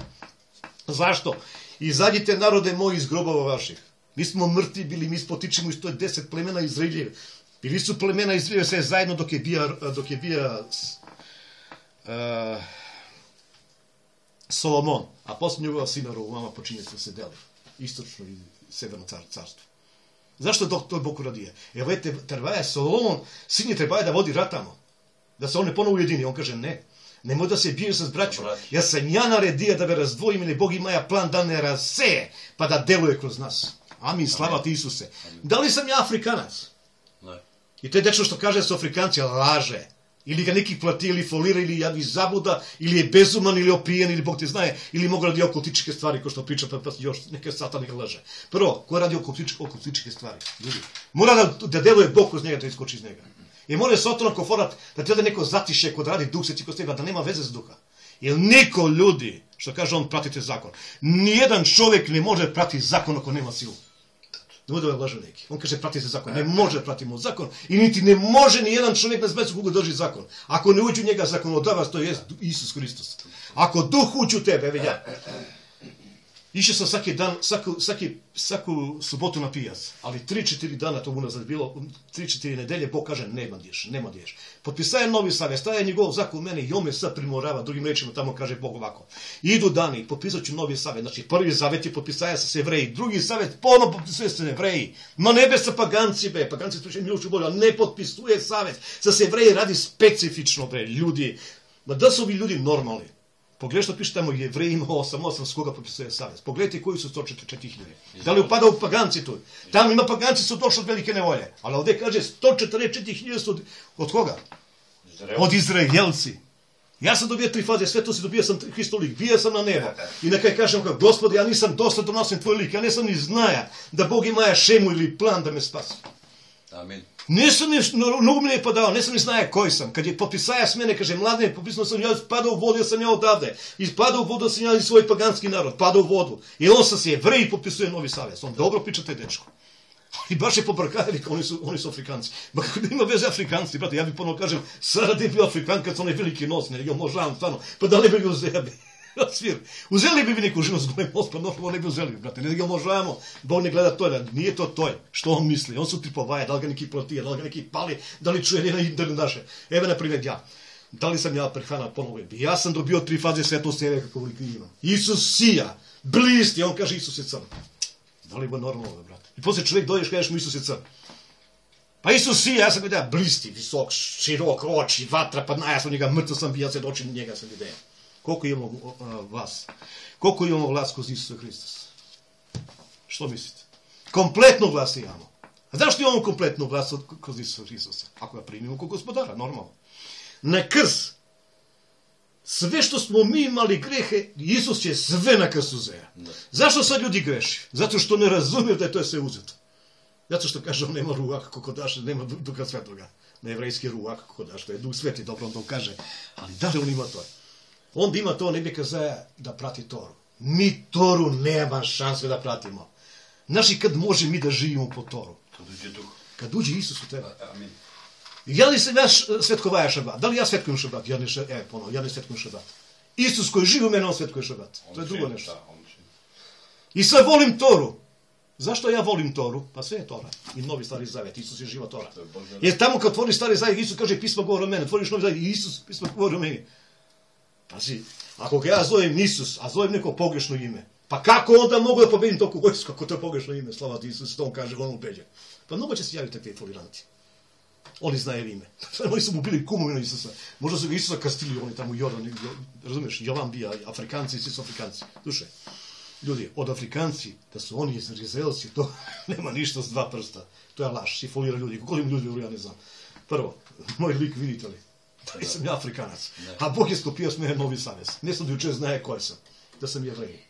Zašto? Izađite narode moji iz grobova vaših. Mi smo mrtvi bili, mi spotičimo iz to deset plemena Izraeljev. Bili su plemena Izraeljev sve zajedno dok je bija, dok je bija uh, Solomon, a posle njegova sina Rovama počinje da se deli. Istočno i severno car, carstvo. Zašto dok to Bog uradije? Evo je je Solomon, sin je da vodi ratamo. Da se on ne ponovo ujedini. On kaže ne. Nemoj da se bije sa braćom. Ja sam ja naredio da me razdvojim, ili Bog ima ja plan da ne raseje, pa da deluje kroz nas. Amin, slava ti Isuse. Da li sam ja Afrikanac? I to je dečko što kaže su Afrikanci, laže. Ili ga neki plati, ili folira, ili javi zabuda, ili je bezuman, ili opijen, ili Bog te znaje, ili mogu radi okultičke stvari, ko što priča, pa, pa još neke satanik laže. Prvo, ko radi okultičke, okultičke stvari? Ljudi. Mora da, da deluje Bog kroz njega, da iskoči iz njega. I mora se otono ko forat, da treba da neko zatiše kod radi duh se kod tebe, da nema veze s duha. Jer niko ljudi, što kaže on, pratite zakon. Nijedan čovjek ne može pratiti zakon ako nema silu. Ne bude ovaj neki. On kaže prati se zakon. Ne može pratimo zakon. I niti ne može ni jedan čovjek na zmecu koga drži zakon. Ako ne uđu njega zakonodavac, to je Isus Hristos. Ako duh uđu tebe, evo ja. Išao sam svaki dan, svaku, svaki, svaku subotu na pijac, ali 3-4 dana to unazad bilo, 3-4 nedelje, Bog kaže, nema dješ, nema dješ. Potpisao je novi savjet, staje njegov zakon u mene i on me sad primorava, drugim rečima tamo kaže Bog ovako. Idu dani, potpisat ću novi savjet, znači prvi savjet je potpisaja sa se jevreji, drugi savjet ponovno potpisuje sa jevreji. Ma nebe sa paganci, be, paganci slušaju milošću bolju, ali ne potpisuje savjet. Sa se jevreji radi specifično, bre, ljudi. Ma da su ovi ljudi normalni? Pogledaj što piše tamo jevrejima 8.8 s koga potpisuje savez. Pogledajte koji su 144.000. Da li upada u paganci tu? Tamo ima paganci su došli od velike nevolje. Ali ovdje kaže 144.000 su od, od koga? Od Izraelci. Ja sam dobio tri faze svetosti, dobio sam Hristov lik, bio sam na nebo. *laughs* I nekaj kažem kao, gospode, ja nisam dosta donosim tvoj lik, ja nisam ni znaja da Bog ima ja šemu ili plan da me spasi. Amin. Nisam ni, no, no mi je padao, nisam ni znaja koji sam. Kad je potpisaja s mene, kaže, mladine, potpisano sam ja, padao u vodu, ja sam ja odavde. I padao u vodu sam ja i svoj paganski narod, padao u vodu. I on sam se i potpisuje novi savez. On dobro priča taj dečko. I baš je pobrkali, oni su, oni su Afrikanci. Ma kako da ima veze Afrikanci, brate, ja bih ponovno kažem, sada je bio Afrikankac, onaj veliki nos, ne, ja možda, stvarno, pa da li bi ga uzeli? *laughs* Svir. Uzeli bi vi neku nos, pa nošlo ne bi uzeli, brate, ne ga možemo, on ne gleda to, da nije to to, što on misli, on su tripovaje, da li ga neki platije, da li ga neki pali, da li čuje na internet naše. Evo, na primjer, ja. Da li sam ja prehana ponovo? Ja sam dobio tri faze svetosti, evo kako li imam. Isus sija, blisti, on kaže Isus je crn. Da li je normalno, brate? I posle čovjek dođeš, kažeš mu Isus je crn. Pa Isus sija, ja sam vidio, blisti, visok, širok, oči, vatra, pa na, ja sam njega mrtav sam bio, se doći njega sam vidio. Koliko imamo vas? Koliko imamo vlast kroz Isusa Hristos? Što mislite? Kompletnu vlast imamo. A zašto imamo kompletnu vlast kroz Isusa Hristosa? Ako ga primimo kod gospodara, normalno. Na krs. Sve što smo mi imali grehe, Isus će sve na krstu zeja. Zašto sad ljudi greši? Zato što ne razumiju da je to sve uzeto. Zato što kaže on nema ruaka kako daš, nema du- duha svetoga. Na jevrejski ruak kako daš, to je duh sveti, dobro on to kaže. Ali da li on ima to? On bi ima to, kazaja da prati Toru. Mi Toru nema šanse da pratimo. Znaš i kad može mi da živimo po Toru? Kad uđe duh. Kad uđe Isus u tebe. Amin. Ja li sam ja š- svetkovaja šabat? Da li ja svetkujem šabat? Ja ne, še, e, ponovo, ja ne svetkujem šabat. Isus koji živi u mene, on svetkuje šabat. To je drugo nešto. Da, on. I sad volim Toru. Zašto ja volim Toru? Pa sve je Tora. I novi stari zavet. Isus je živa Tora. Jer tamo kad otvoriš stari zavet, Isus kaže pismo govori o mene. Otvoriš novi zavet, Isus pismo govori o meni. Pazi, ako ga ja zovem Isus, a zovem neko pogrešno ime, pa kako onda mogu da pobedim toliko vojsku ako to je pogrešno ime? Slava ti Isus, to on kaže, on ubeđa. Pa mnogo će se javiti takvi foliranti. Oni znaju ime. *laughs* oni su mu bili kumovi na Isusa. Možda su ga Isusa krstili, oni tamo Jordan, Jo- razumiješ, Jovan bija, Afrikanci, svi su Afrikanci. Duše, ljudi, od Afrikanci, da su oni Izraelci, to *laughs* nema ništa s dva prsta. To je laž, si folira ljudi. Koliko ljudi ja ne znam. Prvo, moj lik vidite li, nisam ja Afrikanac. A Bog je skopio s mene novi savez. Ne sam da juče znaje ko sam, da sam jevrej.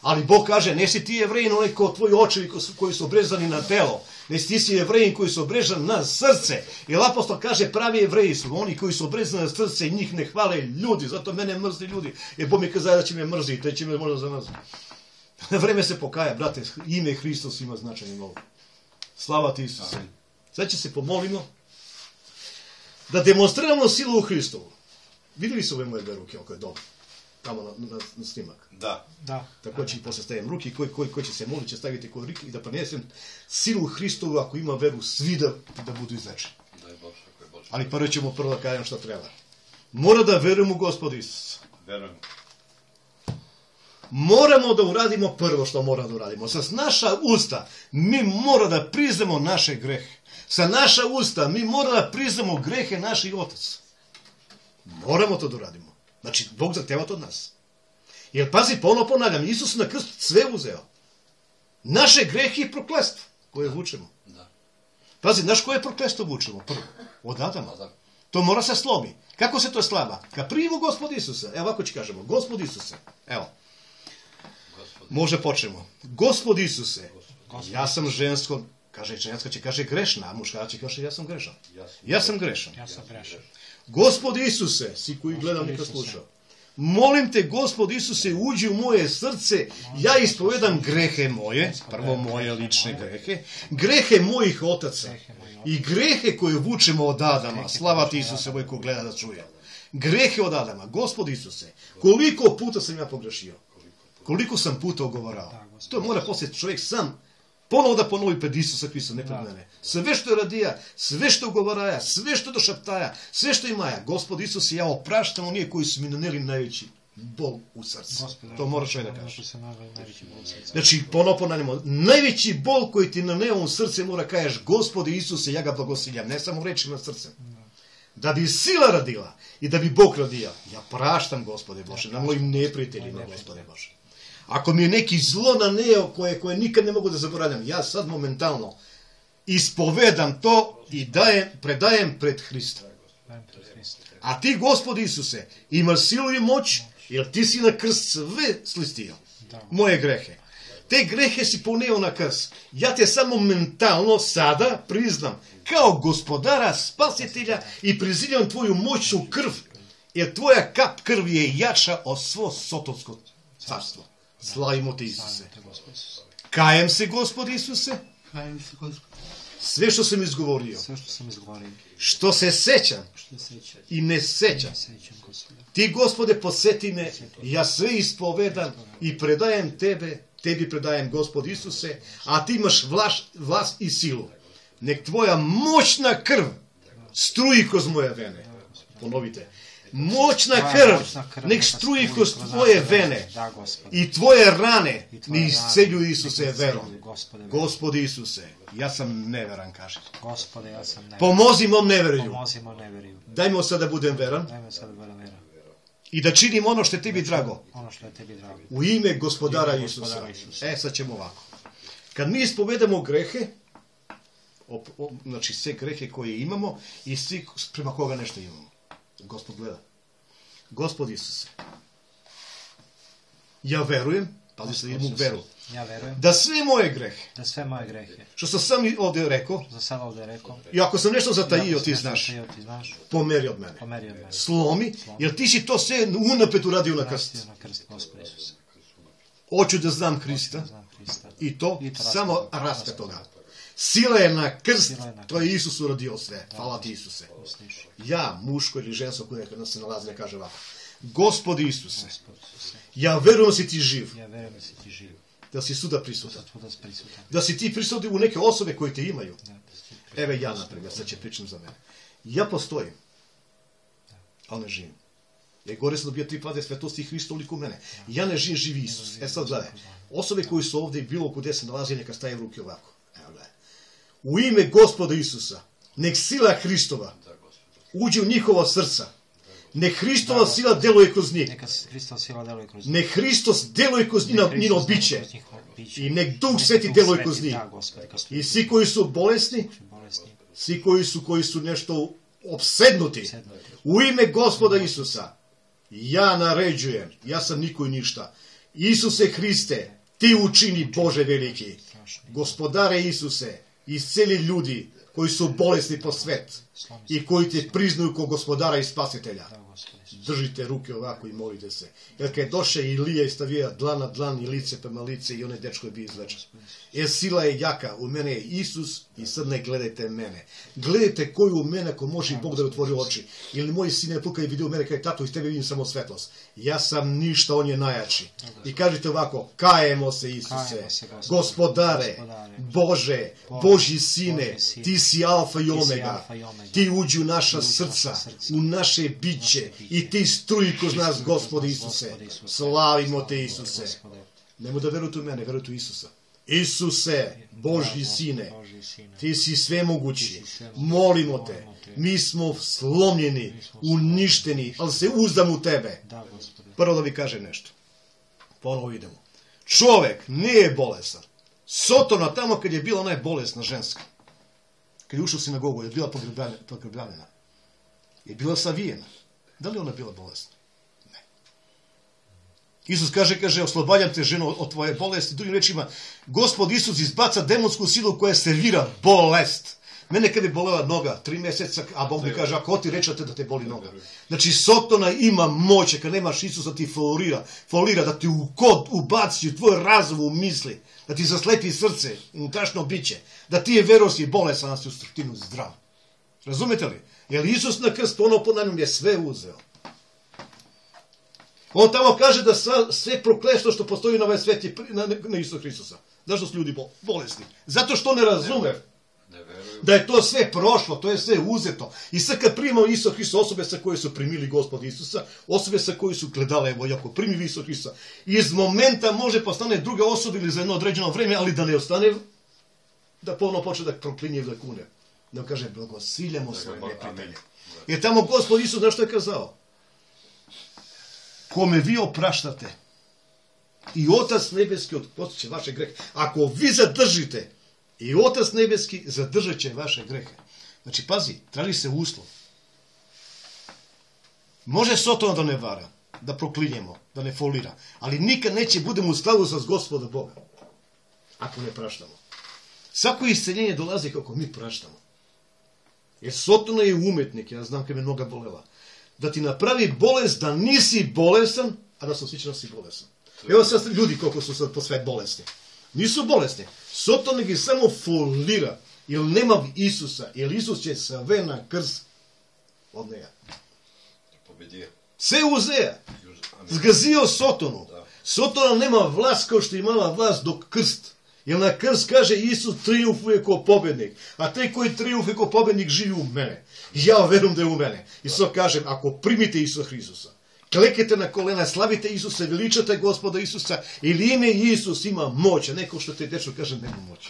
Ali Bog kaže, nesi ti jevrejin onaj ko tvoji očevi koji su obrezani na telo, nesi ti si jevrejin koji su obrezani na srce. Jer apostol kaže, pravi jevreji su oni koji su obrezani na srce i njih ne hvale ljudi, zato mene mrzi ljudi. Jer Bog mi kaže da će me mrziti, da će me možda zamrziti. *laughs* Vreme se pokaja, brate, ime Hristos ima značajno mnogo. Slava ti Isuse. Sad će se pomolimo da demonstriramo silu u Hristovu. Vidjeli su ove moje dve ruke, oko je dobro. Tamo na, na, na snimak. Da. Da. Tako će i posle stavim ruke, koji, koji, koji će se molit, će staviti kod ruke i da prenesem silu Hristovu, ako ima veru, svi da, da budu izlečeni. Da je Bože, ako je Bože. Ali prvo ćemo prvo da kažem šta treba. Mora da verujemo u Gospod Isus. Verujem. Moramo da uradimo prvo što mora da uradimo. Sa naša usta mi mora da priznamo naše grehe. Sa naša usta mi mora da priznamo grehe naših otaca. Moramo to da uradimo. Znači, Bog zahteva to od nas. Jer pazi, ponovno ponavljam, Isus na krst sve uzeo. Naše grehe i proklestvo koje vučemo. Pazi, znaš koje proklestvo vučemo? Prvo, od Adama. Adam. To mora se slomi. Kako se to slava? Kad primimo Gospod Isusa, evo ovako ću kažemo, Gospod Isuse, evo, može počnemo. Gospod Isuse, ja sam žensko, kaže ženska će kaže grešna, a muškarac će kaže ja sam grešan. Ja sam Ja sam grešan. Ja sam grešan. Gospod Isuse, si koji gledam Isuse. slušao. Molim te, Gospod Isuse, uđi u moje srce, ja ispovedam grehe moje, prvo moje lične grehe, grehe mojih otaca i grehe koje vučemo od Adama. Slava ti Isuse, moj ko gleda da čuje. Grehe od Adama, Gospod Isuse, koliko puta sam ja pogrešio, koliko sam puta ogovarao. To mora poslije čovjek sam ponovo da ponovi pred Isusa Hrista, ne pred mene. Sve što je radija, sve što ugovaraja, sve što došaptaja, sve što imaja, Gospod Isus ja opraštam onije koji su mi naneli najveći bol u srcu. To mora čovjek da kaže. što se nazva najveći bol srca. Znači, ponovo ponavljamo, najveći bol koji ti naneo u srce mora kažeš, Gospodi Isuse, ja ga blagosiljam, ne samo rečima srcem. Da bi sila radila i da bi Bog radija, ja praštam, Gospode Bože, na mojim neprijateljima, Gospode Bože. Ako mi je neki zlo naneo koje, koje nikad ne mogu da zaboravljam, ja sad momentalno ispovedam to i dajem, predajem pred Hrista. A ti, Gospod Isuse, imaš silu i moć, jer ti si na krst sve slistio. Moje grehe. Te grehe si poneo na krst. Ja te samo mentalno sada priznam kao gospodara, spasitelja i priziljam tvoju moćnu krv. Jer tvoja kap krvi je jača od svo sotonsko carstvo. Славимо те Исусе. Кајам се Господи Исусе. Кајам се Господи. Све што сум изговорио. Све што сум изговорио. Што се сеќам. Што сеќам. И не сеќам. Ти Господе посети ме. Јас се исповедам и предајам тебе, теби предајам, Господ Исусе, а ти имаш влаш, власт и силу. Нек твоја мощна крв струи кроз моја вене. Поновите. Moćna krv nek struji kroz tvoje vene. I tvoje rane mi iscelju Isuse verom. Gospode, verom. Gospod Isuse, ja sam neveran, kaže. Gospode, ja sam ne. Pomozi mom neverju. Daj mi sad da budem veran i da činim ono što je tebi drago. Ono drago. U ime gospodara Isusa. E, sad ćemo ovako. Kad mi ispovedamo grehe, op, op, znači sve grehe koje imamo i svi prema koga nešto imamo. Gospod gleda. Gospod Isuse. Ja verujem, pazi se imam veru, Ja verujem da sve moje grehe, da sve moje grehe, što sam sam ovdje rekao, za sada ovdje rekao, i ako sam nešto zatajio, ti znaš, zatajio, ti znaš, pomeri od mene. pomeri od mene. Slomi, jer ti si to sve unapred uradio na krst. Na krst, Gospod Isuse. Hoću da znam Hrista. I to, I to samo raspetoga. raspetoga. Sila je na krst, Sila je na to je Isus uradio sve. Hvala ti Isuse. Ja, muško ili žensko koje nas se nalazi, ne kaže ovako. Gospod Isuse, ja verujem si ti živ. Ja verujem si ti živ. Da si suda prisutan. Da si ti prisutan u neke osobe koje te imaju. Evo ja, na primjer, sad će pričam za mene. Ja postojim, ali ne živim. Jer gore sam dobio tri faze svetosti i Hristo uliku mene. Ja ne živim, živi Isus. E sad gledaj, osobe koji su ovdje i bilo gdje se nalazi, neka staje ruke ovako. У име Господа Исуса, нек сила Христова да, уѓе у нихово срца. Не Христова да, сила делуе кроз нив. Нека Христос сила делуе кроз нив. Не Христос делуе кроз нив на нино биче. И нек Дух Свети делуе кроз нив. Да, И си кои су значи, болесни, си кои су кои су нешто обседнути, у име Господа Исуса, ја наредувам, јас сам никој ништа. Исусе Христе, ти учини Боже велики. Господаре Исусе, isceli ljudi koji su bolesni po svet i koji te priznaju kao gospodara i spasitelja. Držite ruke ovako i molite se. Jer kad došao Ilija i stavio dlan na dlan i lice prema lice i onaj dečko je bio izlečen. Jer sila je jaka, u mene je Isus i sad ne gledajte mene. Gledajte koju u mene, ako može i Bog da je otvori oči. Ili moj sin je plukao i vidio mene kaj tato, iz tebe vidim samo svetlost. Ja sam ništa, on je najjači. I kažete ovako, kajemo se Isuse, se, gospodare, Gospodare. Bože, Boži sine, Boži sine. ti si alfa i omega, alfa i omega. ti uđi u naša srca, u naše biće i ti struji kroz nas, gospode Isuse. Slavimo te, Isuse. Nemoj da verujete u mene, verujte u Isusa. Isuse, Božji Da, sine, ti si svemogući. Ti Molimo te. Mi smo slomljeni, uništeni, ali se uzdam u tebe. Prvo da vi kažem nešto. Ponovo idemo. Čovek nije bolesan. Sotona tamo kad je bila ona je bolesna ženska. Kad je ušao u sinagogu, je bila pogrebljena. Je bila savijena. Da li ona bila bolesna? Ne. Isus kaže, kaže, oslobađam te ženo od tvoje bolesti. Drugim rečima, gospod Isus izbaca demonsku silu koja servira bolest. Mene kad je bolela noga, tri mjeseca, a Bog mi kaže, ako ti rečete da te boli noga. Znači, Sotona ima moće, kad nemaš Isusa ti folira, folira da ti u kod ubaci u tvoj razum u misli, da ti zaslepi srce, unutrašnjo biće, da ti je verosi i bolesan, a si u suštinu zdrav. Razumete li? Jer Isus na krstu, ono po njemu je sve uzeo. On tamo kaže da sva, sve prokletstvo što postoji na ovaj svet je na, na Isusa Hristusa. Zašto su ljudi bo- bolesni? Zato što ne razume. Da je to sve prošlo, to je sve uzeto. I sad kad primamo Isus Hrista, osobe sa koje su primili gospod Isusa, osobe sa koje su gledale, evo, ako primi Isus Hrista, iz momenta može postane druga osoba ili za jedno određeno vreme, ali da ne ostane, da ponovno počne da proklinje i da kune. Da kaže, blagosiljamo svoje neprijatelje. Jer tamo gospod Isus, znaš što je kazao? Kome vi opraštate, i Otac nebeski otpustit će vaše grehe. Ako vi zadržite, i Otac nebeski zadržat će vaše grehe. Znači, pazi, traži se uslov. Može Sotona da ne vara, da proklinjemo, da ne folira, ali nikad neće budemo u skladu sa gospoda Boga. Ako ne praštamo. Svako isceljenje dolazi kako mi praštamo. Jer Sotona je umetnik, ja znam kad me noga bolela. Da ti napravi bolest da nisi bolesan, a da se osjeća da si bolesan. Evo sad ljudi koliko su sad po svet bolesni. Nisu bolesni. Sotona ih samo folira. Jer nema Isusa. Jer Isus će sve na krst od neja. Pobedio. Sve uzeja. Zgazio Sotonu. Da. Sotona nema vlast kao što je imala vlast do krst. Jer na krst kaže Isus triumfuje kao pobednik. A te koji triumfuje kao pobednik živi u mene. Ja verujem da je u mene. I sad kažem, ako primite Isusa Hristusa, klekete na kolena, slavite Isusa, veličate gospoda Isusa, ili ime Isus ima moć, a neko što te dečko kaže nema moć.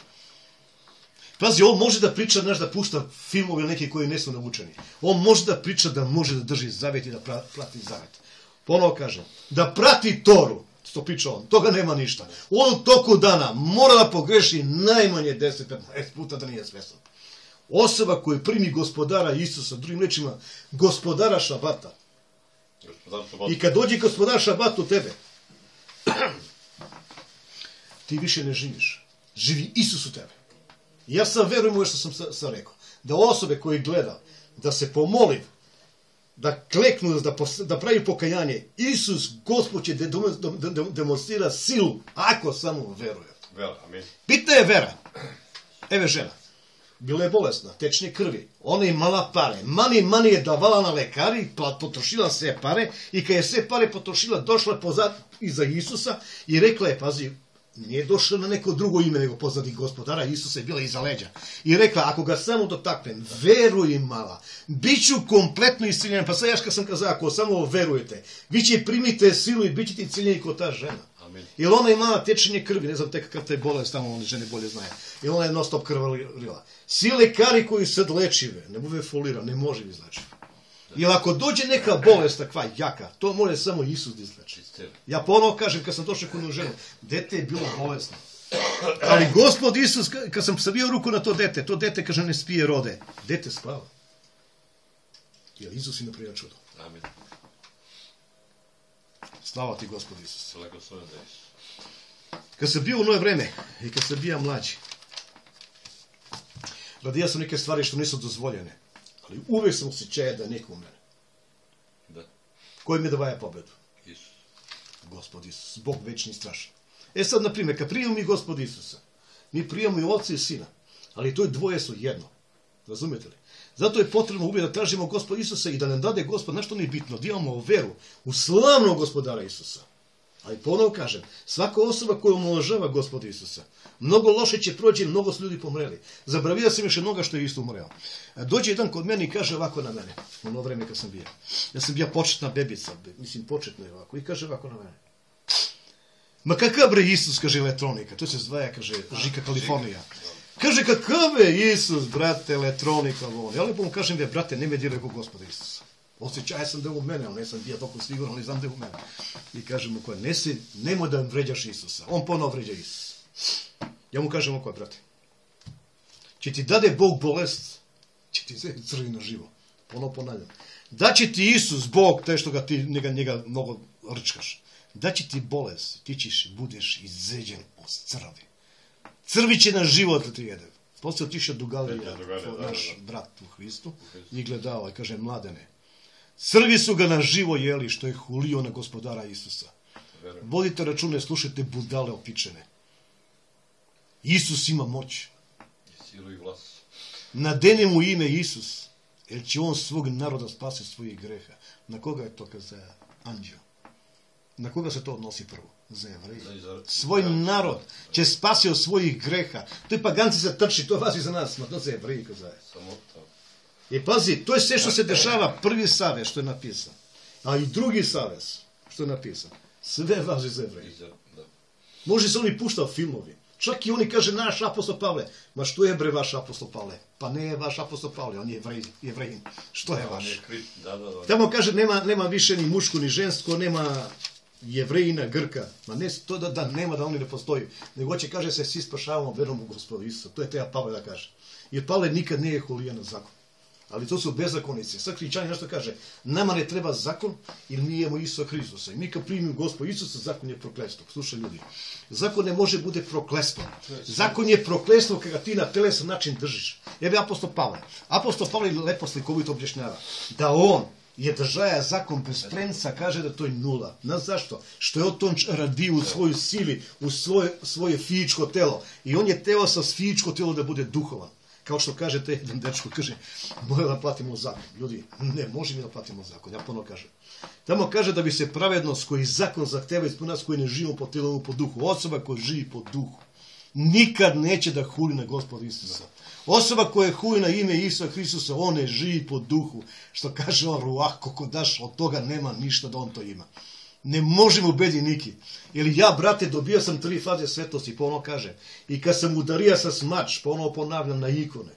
Pazi, on može da priča, znaš, da pušta filmove ili neki koji nisu naučeni. On može da priča da može da drži zavet i da pra- prati zavet. Ponovo kažem, da prati Toru, što priča on, toga nema ništa. On u toku dana mora da pogreši najmanje 10-15 puta da nije svestan. Osoba koja primi gospodara Isusa, drugim rečima, gospodara šabata. I kad dođe gospodar šabat u tebe, ti više ne živiš. Živi Isus u tebe. I ja sam verujem u što sam sa, sa rekao. Da osobe koje gleda, da se pomoli, da kleknu, da, pos- da pravi pokajanje, Isus, Gospod će de, de, de, de, demonstrira silu, ako samo veruje. Vera, amin. Bitna je vera. Eve žena. Bila je bolesna, tečne krvi. Ona je imala pare. Mani, mani je davala na lekari, potrošila sve pare i kad je sve pare potrošila, došla pozad iza Isusa i rekla je, pazi, nije došla na neko drugo ime nego pozvati gospodara Isusa je bila iza leđa. I rekla, ako ga samo dotaknem, veruj mala, bit ću kompletno isciljen. Pa sad ja kad sam kazao, ako samo verujete, vi će primite silu i bit ćete isciljeni kao ta žena. Amin. Jer ona imala tečenje krvi, ne znam tek kakav je bolest, tamo oni žene bolje znaju. I ona je non stop krvarila. Svi lekari koji sad lečive, ne bude folira, ne može izlečive. Jer ako dođe neka bolest takva jaka, to može samo Isus da izleči. Ja ponovo kažem, kad sam došao kod ženu, dete je bilo bolesno. *clears throat* Ali gospod Isus, ka- kad sam stavio ruku na to dete, to dete, kaže, ne spije rode. Dete spava. Jer Isus ima prija čudo. Amin. Slava ti, gospod Isus. Kad sam bio u noje vreme i kad sam bio mlađi, radio sam neke stvari što nisu dozvoljene, ali uvek sam osjećaja da je neko u mene. Da. Koji mi davaja pobedu? Isus. Gospod Isus, Bog večni i strašan. E sad, na primjer, kad prijemo mi Gospod Isusa, mi prijemo i Oca i Sina, ali to je dvoje su jedno. Razumete li? Zato je potrebno uvijek da tražimo Gospod Isusa i da nam dade Gospod, na što nije bitno, da imamo veru u slavnog gospodara Isusa. Ali ponovo kažem, svaka osoba koja omaložava Gospod Isusa, mnogo loše će proći, mnogo su ljudi pomreli. Zabravio sam još jednoga što je isto umreo. E, Dođe jedan kod mene i kaže ovako na mene, ono vreme kad sam bio. Ja sam bio početna bebica, be- mislim početno je ovako, i kaže ovako na mene. Ma kakav bre Isus, kaže elektronika, to se zvaja, kaže, Žika Kalifornija. Kaže, kakav je Isus, brate, elektronika, voli. Ali mu kažem, da brate, ne me diraj ko gospoda Isusa. Osjećaj sam da je u mene, ali bio toliko siguran, ali znam da je u mene. I kažem mu ne si, nemoj da vređaš Isusa. On ponovo vređa Isusa. Ja mu kažem ovo, brate, će ti dade Bog bolest, će ti se crvi živo. Ponovo ponavljam. Da će ti Isus, Bog, te što ga ti njega, njega mnogo rčkaš, da će ti bolest, ti ćeš, budeš izzeđen od crvi. Crvi će na život ti jede. Poslije otišao do da, naš brat u Hristu, i gledao i kaže, mladene, crvi su ga na živo jeli što je hulio na gospodara Isusa. Vodite račune, slušajte budale opičene. Isus ima moć. Nadeni mu ime Isus, jer će on svog naroda spasi od svojih greha. Na koga je to za anđeo? Na koga se to odnosi prvo? Za jevreje. Svoj narod će spasi od svojih greha. To je paganci za trči, to vazi za nas, ma to za. Samo to. I pazi, to je sve što se dešava, prvi savez što je napisan, a i drugi savez što je napisan. Sve važi za jevreje. Može se oni puštao filmovi. Čak i oni kaže naš apostol Pavle. Ma što je bre vaš apostol Pavle? Pa ne je vaš apostol Pavle, on je jevrej, jevrejin. Što je vaš? Tamo kaže nema, nema više ni muško ni žensko, nema jevrejina, grka. Ma ne to da, da nema da oni ne postoji. Nego će kaže se svi spašavamo verom u gospodu Isusa. To je teja Pavle da kaže. Jer Pavle nikad nije hulio na zakon. Ali to su bezakonice. Sad hrišćani nešto kaže, nama ne treba zakon, jer mi imamo Isusa Hristusa. I mi kad primimo Gospod Isusa, zakon je prokletstvo. Slušaj ljudi, zakon ne može bude prokletstvo. Zakon je prokletstvo kada ti na telesan način držiš. Evo apostol Pavle. Apostol Pavle lepo slikovito objašnjava da on je držaja zakon bez premca, kaže da to je nula. Znaš zašto? Što je on to radi u svojoj sili, u svoje, svoje fizičko telo. I on je teo sa fizičko telo da bude duhovan. Kao što kaže te jedan *laughs* dečko, kaže, mora da platimo zakon. Ljudi, ne, može mi da platimo zakon, ja ponovno kažem. Tamo kaže da bi se pravednost koji zakon zahteva ispod nas koji ne živimo po telu, po duhu. Osoba koja živi po duhu. Nikad neće da huli na gospoda Isusa. Osoba koja huli na ime Isusa Hristusa, on ne živi po duhu. Što kaže on, ruah, kako daš, od toga nema ništa da on to ima. Ne možemo ubedi niki. Jer ja, brate, dobio sam tri faze svetosti, ponovno kaže. I kad sam udario sa smač, ponovo ponavljam na ikone.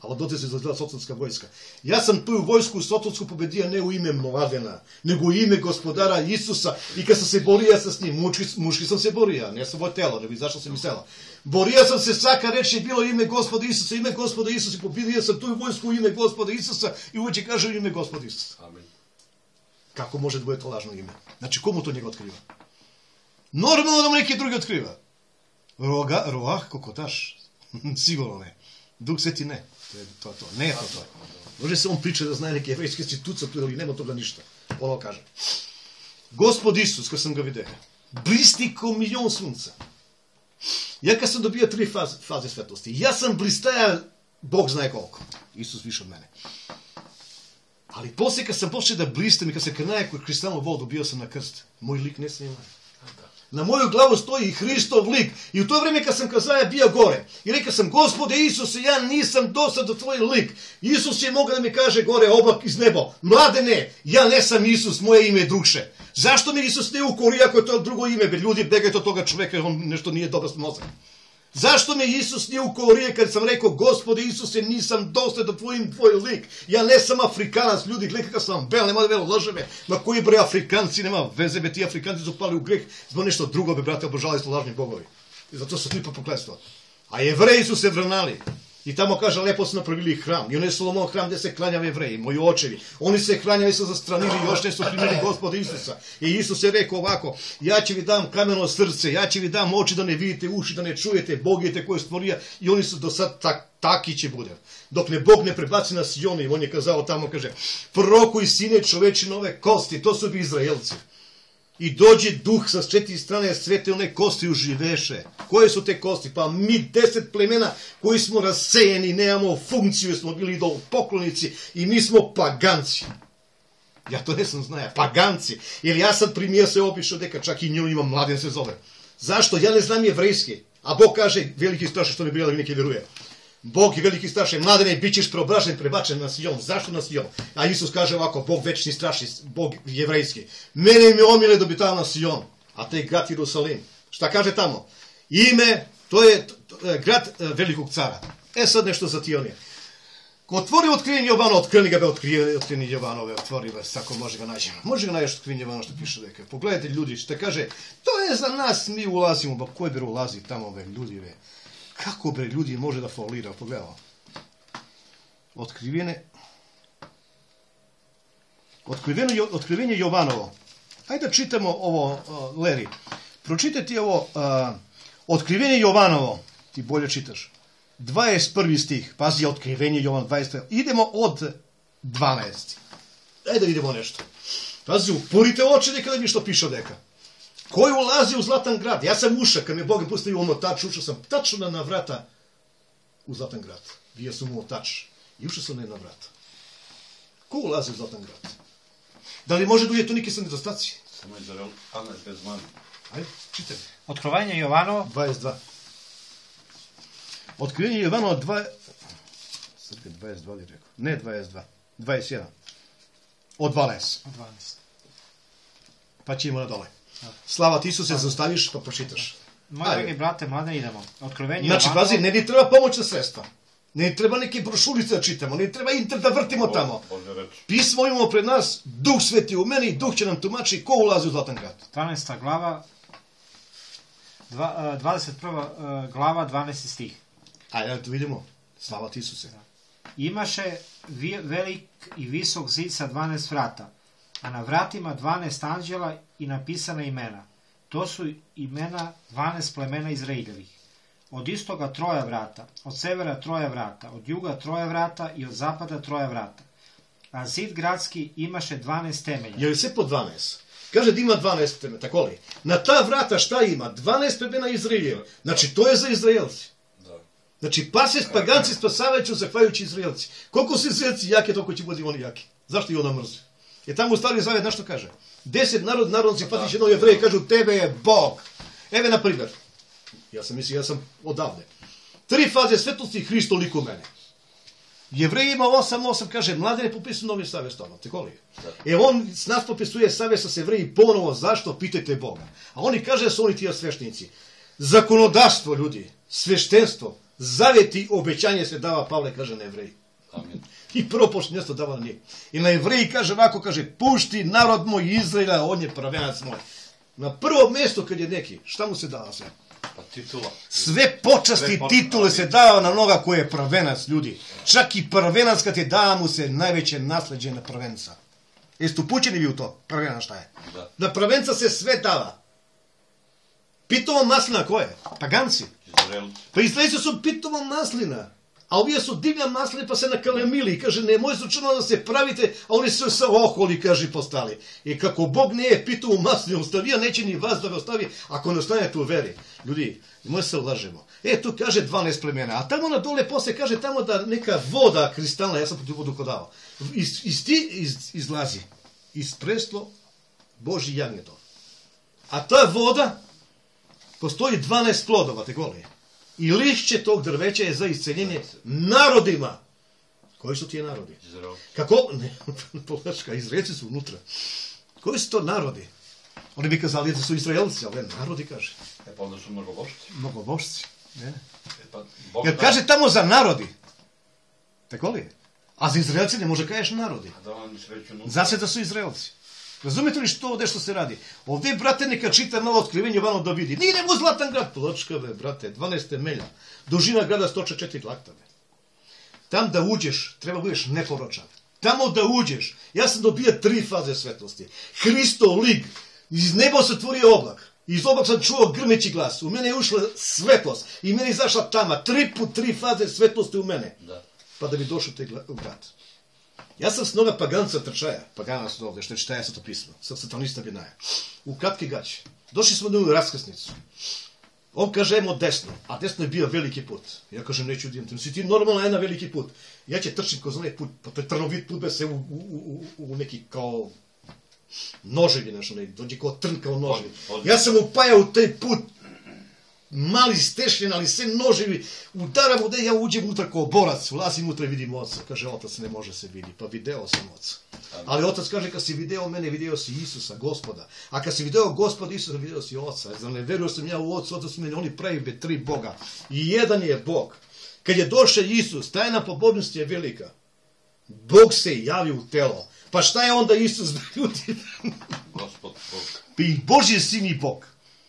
Ali dote se zazvala sotonska vojska. Ja sam tu vojsku sotonsku pobedio ne u ime Mladena, nego u ime gospodara Isusa. I kad sam se borio sa s njim, muški, muški sam se borio, ne sam ovo telo, nego zašto sam i sela. Borio sam se, svaka reč je bilo ime gospoda Isusa, ime gospoda Isusa i pobedio sam tu vojsku u ime gospoda Isusa i uvijek kaže u ime gospoda Isusa. Amin. Kako može da bude to lažno ime? Znači, komu to njega otkriva? Normalno da mu neki drugi otkriva. Roga, roah, kokotaš. *laughs* Sigurno ne. Duh sveti ne. To to, to. Ne to to. Može se on priča da zna neke jevrejske institucije, ali nema toga ništa. Ono kaže. Gospod Isus, kad sam ga vidio, blisti ko milion sunca. Ja kad sam dobio tri faze, faze svetosti, ja sam blistaja, Bog zna koliko. Isus više od mene. Ali poslije kad sam počeo da blistam i kad se krnaje kod kristalnu vodu, bio sam na krst. Moj lik ne snima. Na moju glavu stoji Hristov lik. I u to vrijeme kad sam kazaja bio gore. I rekao sam, gospode Isuse, ja nisam dosad do tvoj lik. Isus je mogao da mi kaže gore oblak iz nebo. Mladene, ja ne sam Isus, moje ime je drugše. Zašto mi Isus ne ukori ako je to drugo ime? Ljudi begajte od toga čoveka, jer on nešto nije dobro s mozak. Zašto me Isus nije ukorije kad sam rekao, gospode Isuse, nisam dosledan tvojim tvoj lik. Ja ne sam Afrikanac, ljudi, gledaj kakav sam bel, nema da velo laže me. Ma koji bre Afrikanci, nema veze, be ti Afrikanci su pali u greh zbog nešto drugo, be brate, obožavali su lažni bogovi. I zato su tipa pokletstvo. A jevreji su se vranali. I tamo kaže, lepo su napravili hram. I on je Solomon hram gdje se klanjaju jevreji, moji očevi. Oni se klanjali su zastranili, još ne su primili gospoda Isusa. I Isus je rekao ovako, ja će vi dam kameno srce, ja će vi dam oči da ne vidite, uši da ne čujete, Bog je te koje stvorio. I oni su do sad tak, taki će bude. Dok ne Bog ne prebaci na Sione, i on je kazao tamo, kaže, proroku i sine čoveči nove kosti, to su bi Izraelci. I dođe duh sa četiri strane svete one kosti uživeše. Koje su te kosti? Pa mi deset plemena koji smo rasejeni, nemamo funkciju, smo bili idol poklonici i mi smo paganci. Ja to nisam znaja, paganci. Jer ja sad primjer se opišao deka čak i nju ima mladen se zove. Zašto? Ja ne znam jevrejski. A Bog kaže, veliki straše što mi bilo neki vjeruje. Bog je veliki straše, mladene, bit ćeš preobražen, prebačen na Sion. Zašto na Sion? A Isus kaže ovako, Bog večni straši, Bog jevrejski. Mene mi omile dobitao na Sion, a to je grad Jerusalim. Šta kaže tamo? Ime, to je, je grad e, velikog cara. E sad nešto za Tionije. Ko otvori otkrivenje Jovana, otkreni ga be otkrivenje, otkrivenje Jovanove, otvori vas, tako može ga naći. Može ga naći otkrivenje Jovana što piše neka. Pogledajte ljudi, što kaže, to je za nas, mi ulazimo, pa koji bre ulazi tamo, be, ljudi, be. Kako bre ljudi može da folira, pogledamo. Otkrivene, Otkriveno, otkrivenje Jovanovo. Ajde da čitamo ovo, uh, Leri. Pročitaj ti ovo, uh, otkrivenje Jovanovo. Ti bolje čitaš. 21. stih. Pazi, otkrivenje Jovan 20. Idemo od 12. Ajde da vidimo nešto. Pazi, uporite oči nekada mi što piše deka. Ko ulazi u Zlatan grad? Ja sam ušao, kad mi je Bog pustio u omotač, ušao sam tačno na vrata u Zlatan grad. Bio sam omotač i ušao sam na jedna vrata. Ko ulazi u Zlatan grad? Da li može da to neke sa nedostaci? Samo je zarel, je bez mani. Ajde, čitaj. Otkrovanje Jovanovo. 22. Otkrivenje Jovanova 2... Srke 22 li rekao? Ne 22. 21. Od 12. Od 12. Pa ćemo na dole. Slava ti Isuse, zaustaviš pa pročitaš. Moje dragi brate, mlade, idemo. Otkrovenje znači, pazi, ne ni treba pomoćna sredstva. Ne treba neke brošurice da čitamo, ne treba inter da vrtimo tamo. Pismo imamo pred nas, duh sveti u meni, duh će nam tumači ko ulazi u Zlatan grad. 12. glava, dva, e, 21. E, glava, 12. stih. Ajde, da vidimo. Slava ti Isuse. Imaše velik i visok zid sa 12 vrata, a na vratima 12 anđela i napisana imena. To su imena 12 plemena Izraeljevih. Od istoga troja vrata, od severa troja vrata, od juga troja vrata i od zapada troja vrata. A zid gradski imaše 12 temelja. Je li sve po 12? Kaže da ima 12 temelja, tako li? Na ta vrata šta ima? 12 plemena Izraeljeva. Znači to je za Izraelci. Znači, pa se paganci spasavajući zahvaljujući Izraelci. Koliko su Izraelci jake, toliko će biti oni jaki. Zašto i ona mrze? Je tamo u stvari zavet, znaš što kaže? Deset narod, narod se patiš jednog jevreja kažu, tebe je Bog. Eve, na primjer, ja sam mislio, ja sam odavde. Tri faze svetlosti Hristo liku mene. Jevreji ima 8-8, kaže, mladene popisuju novi savez tamo, tako li? E on s nas popisuje savez sa jevreji ponovo, zašto? Pitajte Boga. A oni kaže su oni ti sveštenici. Zakonodavstvo, ljudi, sveštenstvo, zaveti, obećanje se dava, Pavle kaže na jevreji. Amin. и пропош нешто дава на нив. И на евреи каже вако, каже, пушти народ мој Израила, он е правенец мој. На прво место каде неки, шта му се дава се? Па титула. Све почасти титуле се дава на нога кој е правенец, луѓи. Чак и правенец каде дава му се највеќе наследје на правенца. Есту пучени ви у правенец шта е? Да. На правенца се све дава. Питувам маслина кој е? Паганци. Израелци. Па израелци се питома маслина. A ovi su divlja maslina pa se nakalemili. I kaže, ne moj slučajno da se pravite, a oni su sa oholi, kaže, postali. I kako Bog ne je pitovu maslinu ostavio, neće ni vas da ga ostavi, ako ne ostanete u veri. Ljudi, moj se lažemo. E, tu kaže 12 plemena, a tamo na dole posle kaže tamo da neka voda kristalna, ja sam tu vodu kodao, iz, iz iz, izlazi. Iz preslo Boži jagnjetov. A ta voda Postoji 12 plodova te goli. I lišće tog drveća je za isceljenje narodima. Koji su ti narodi? Kako? Ne, *laughs* polačka, Izraelci su unutra. Koji su to narodi? Oni bi kazali da su Izraelci, ali ne, narodi kaže. E pa onda su mnogobošci. Mnogobošci. Ne? E pa, Bog Jer da- kaže tamo za narodi. Tako li je? A za Izraelci ne može kažeš narodi. A da sreću da su Izraelci. Razumete li što ovdje što se radi? Ovdje, brate, neka čita novo otkrivenje, vano da vidi. Nije nego zlatan grad, pločka, be, brate, 12 temelja. Dužina grada 104 laktave. Tam da uđeš, treba budeš neporočan. Tamo da uđeš, ja sam dobio tri faze svetlosti. Hristov lig, iz neba se otvorio oblak. Iz oblaka sam čuo grmeći glas. U mene je ušla svetlost. I meni je izašla tama. Tri put tri faze svetlosti u mene. Da. Pa da bi došao gla- u grad. Јас сум снога паганца трчаја, пагана снога, што читаја сето писмо, со сатаниста бинаја. У кратки гаќи. Дошли сме до раскасницу. Он каже, емо десно, а десно е био велики пут. Ја кажам, не чудим, ти си ти нормално е на велики пут. Ја ќе трчим кој знае пут, па тој трновит пут бе се у, у, у, у, у неки као ножеви, нешто, не, дојде као трн као ножеви. Јас сам упаја у тој пут, mali stešljen, ali sve noževi, u da ja uđem unutra kao borac, ulazim unutra i vidim oca. Kaže, otac ne može se vidi, pa video sam oca. Ali otac kaže, kad si video mene, video si Isusa, gospoda. A kad si video gospoda Isusa, video si oca. Zar ne veruo sam ja u ocu, otac meni, oni pravi be tri Boga. I jedan je Bog. Kad je došao Isus, tajna pobožnosti je velika. Bog se javi u telo. Pa šta je onda Isus da ljudi? Gospod Bog. I Božji sin i Bog.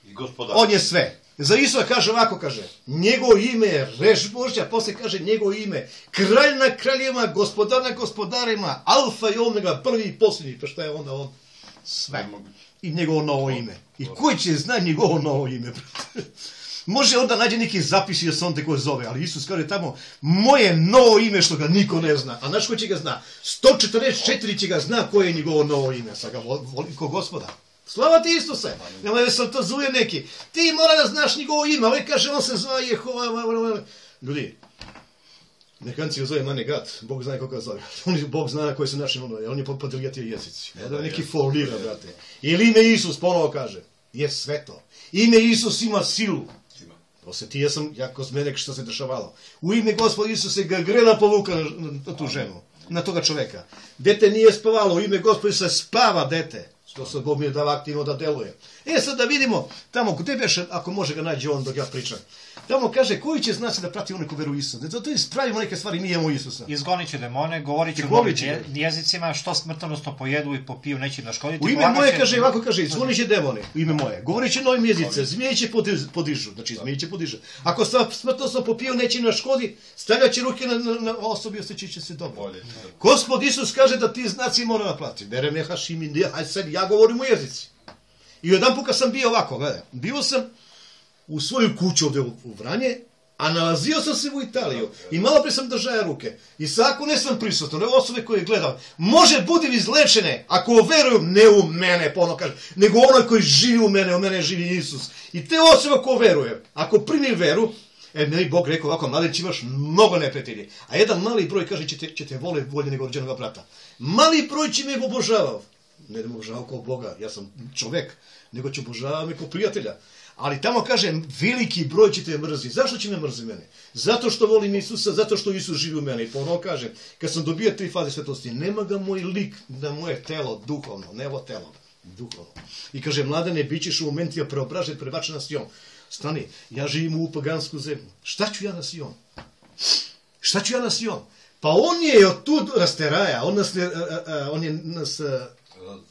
I gospodar. On je sve. Za Isusa kaže ovako, kaže, njegovo ime je reč Božja, posle kaže njegovo ime, kralj na kraljima, gospodar na gospodarima, alfa i omega, prvi i posljednji, pa šta je onda on? Sve. I njegovo novo ime. I koji će znati njegovo novo ime? *laughs* Može onda nađe neki zapis jer se on tako zove, ali Isus kaže tamo, moje novo ime što ga niko ne zna. A znaš ko će ga zna? 144 će ga zna koje je njegovo novo ime. Sad ga vo- volim. Slava ti Isuse! Nemoj da sam to zuje neki. Ti mora da znaš njegovo ime. Ovaj kaže, on se zove Jehova. Ljudi, Nekanci zove mane gat, Bog zna kako ga zove. *laughs* On, je- Bog zna koji su naši ono, on je podrigatio jezici. Ne da neki folira, brate. Ili ime Isus, ponovo kaže, je sveto. Ime Isus ima silu. Osjetio sam, ja kroz mene što se dešavalo. U ime Gospod Isuse ga grela povuka na, tu ženu, na toga čoveka. Dete nije spavalo, u ime Gospod se spava dete. Što se Bog mi je aktivno da deluje. E sad da vidimo, tamo gde beše, ako može ga nađe on dok ja pričam. Tamo kaže, koji će znati da prati onaj ko veru Isusa? Zato ispravimo neke stvari, nije mu Isusa. Izgonit će demone, govorit će jezicima, što smrtonosno pojedu i popiju, neće naškoditi. U ime moje, će- kaže, ovako kaže, zvoni će demone, u ime moje. Govorit će novim jezice, zmije će podiž, podižu, znači zmije će podižu. Ako sa smrtnosno popio, neće naškodi, stavljat će ruke na, na, na osobi, osjećat će se dobro. Bolje. Gospod Isus kaže da ti znaci mora naplati. Bere me hašim i aj sad ja govorim u jezici. I jedan put kad sam bio ovako, gledaj, bio sam u svoju kuću ovdje u, Vranje, a nalazio sam se u Italiju. I malo pre sam držaja ruke. I svako ne sam prisutan, ove osobe koje gledam, može budi izlečene ako veruju ne u mene, pa ono kaže, nego onaj koji živi u mene, u mene živi Isus. I te osobe ko veruje, ako primi veru, E, meni Bog rekao ovako, mladenić imaš mnogo neprijatelji. A jedan mali broj kaže, će te, će te vole bolje nego rođenog brata. Mali broj će me obožavao. Ne da me obožavao kao Boga, ja sam čovek, nego će obožavao me kao prijatelja. Ali tamo kaže, veliki broj će te mrzi. Zašto će me mrzi mene? Zato što volim Isusa, zato što Isus živi u mene. I ponovo kaže, kad sam dobio tri faze svetosti, nema ga moj lik na moje telo, duhovno, ne ovo telo, duhovno. I kaže, mladene, bit ćeš u momentija preobražen, prebačen na Sion. Stani, ja živim u pagansku zemlju. Šta ću ja na Sion? Šta ću ja na Sion? Pa on je od tu rasteraja, on a, a, a, on je nas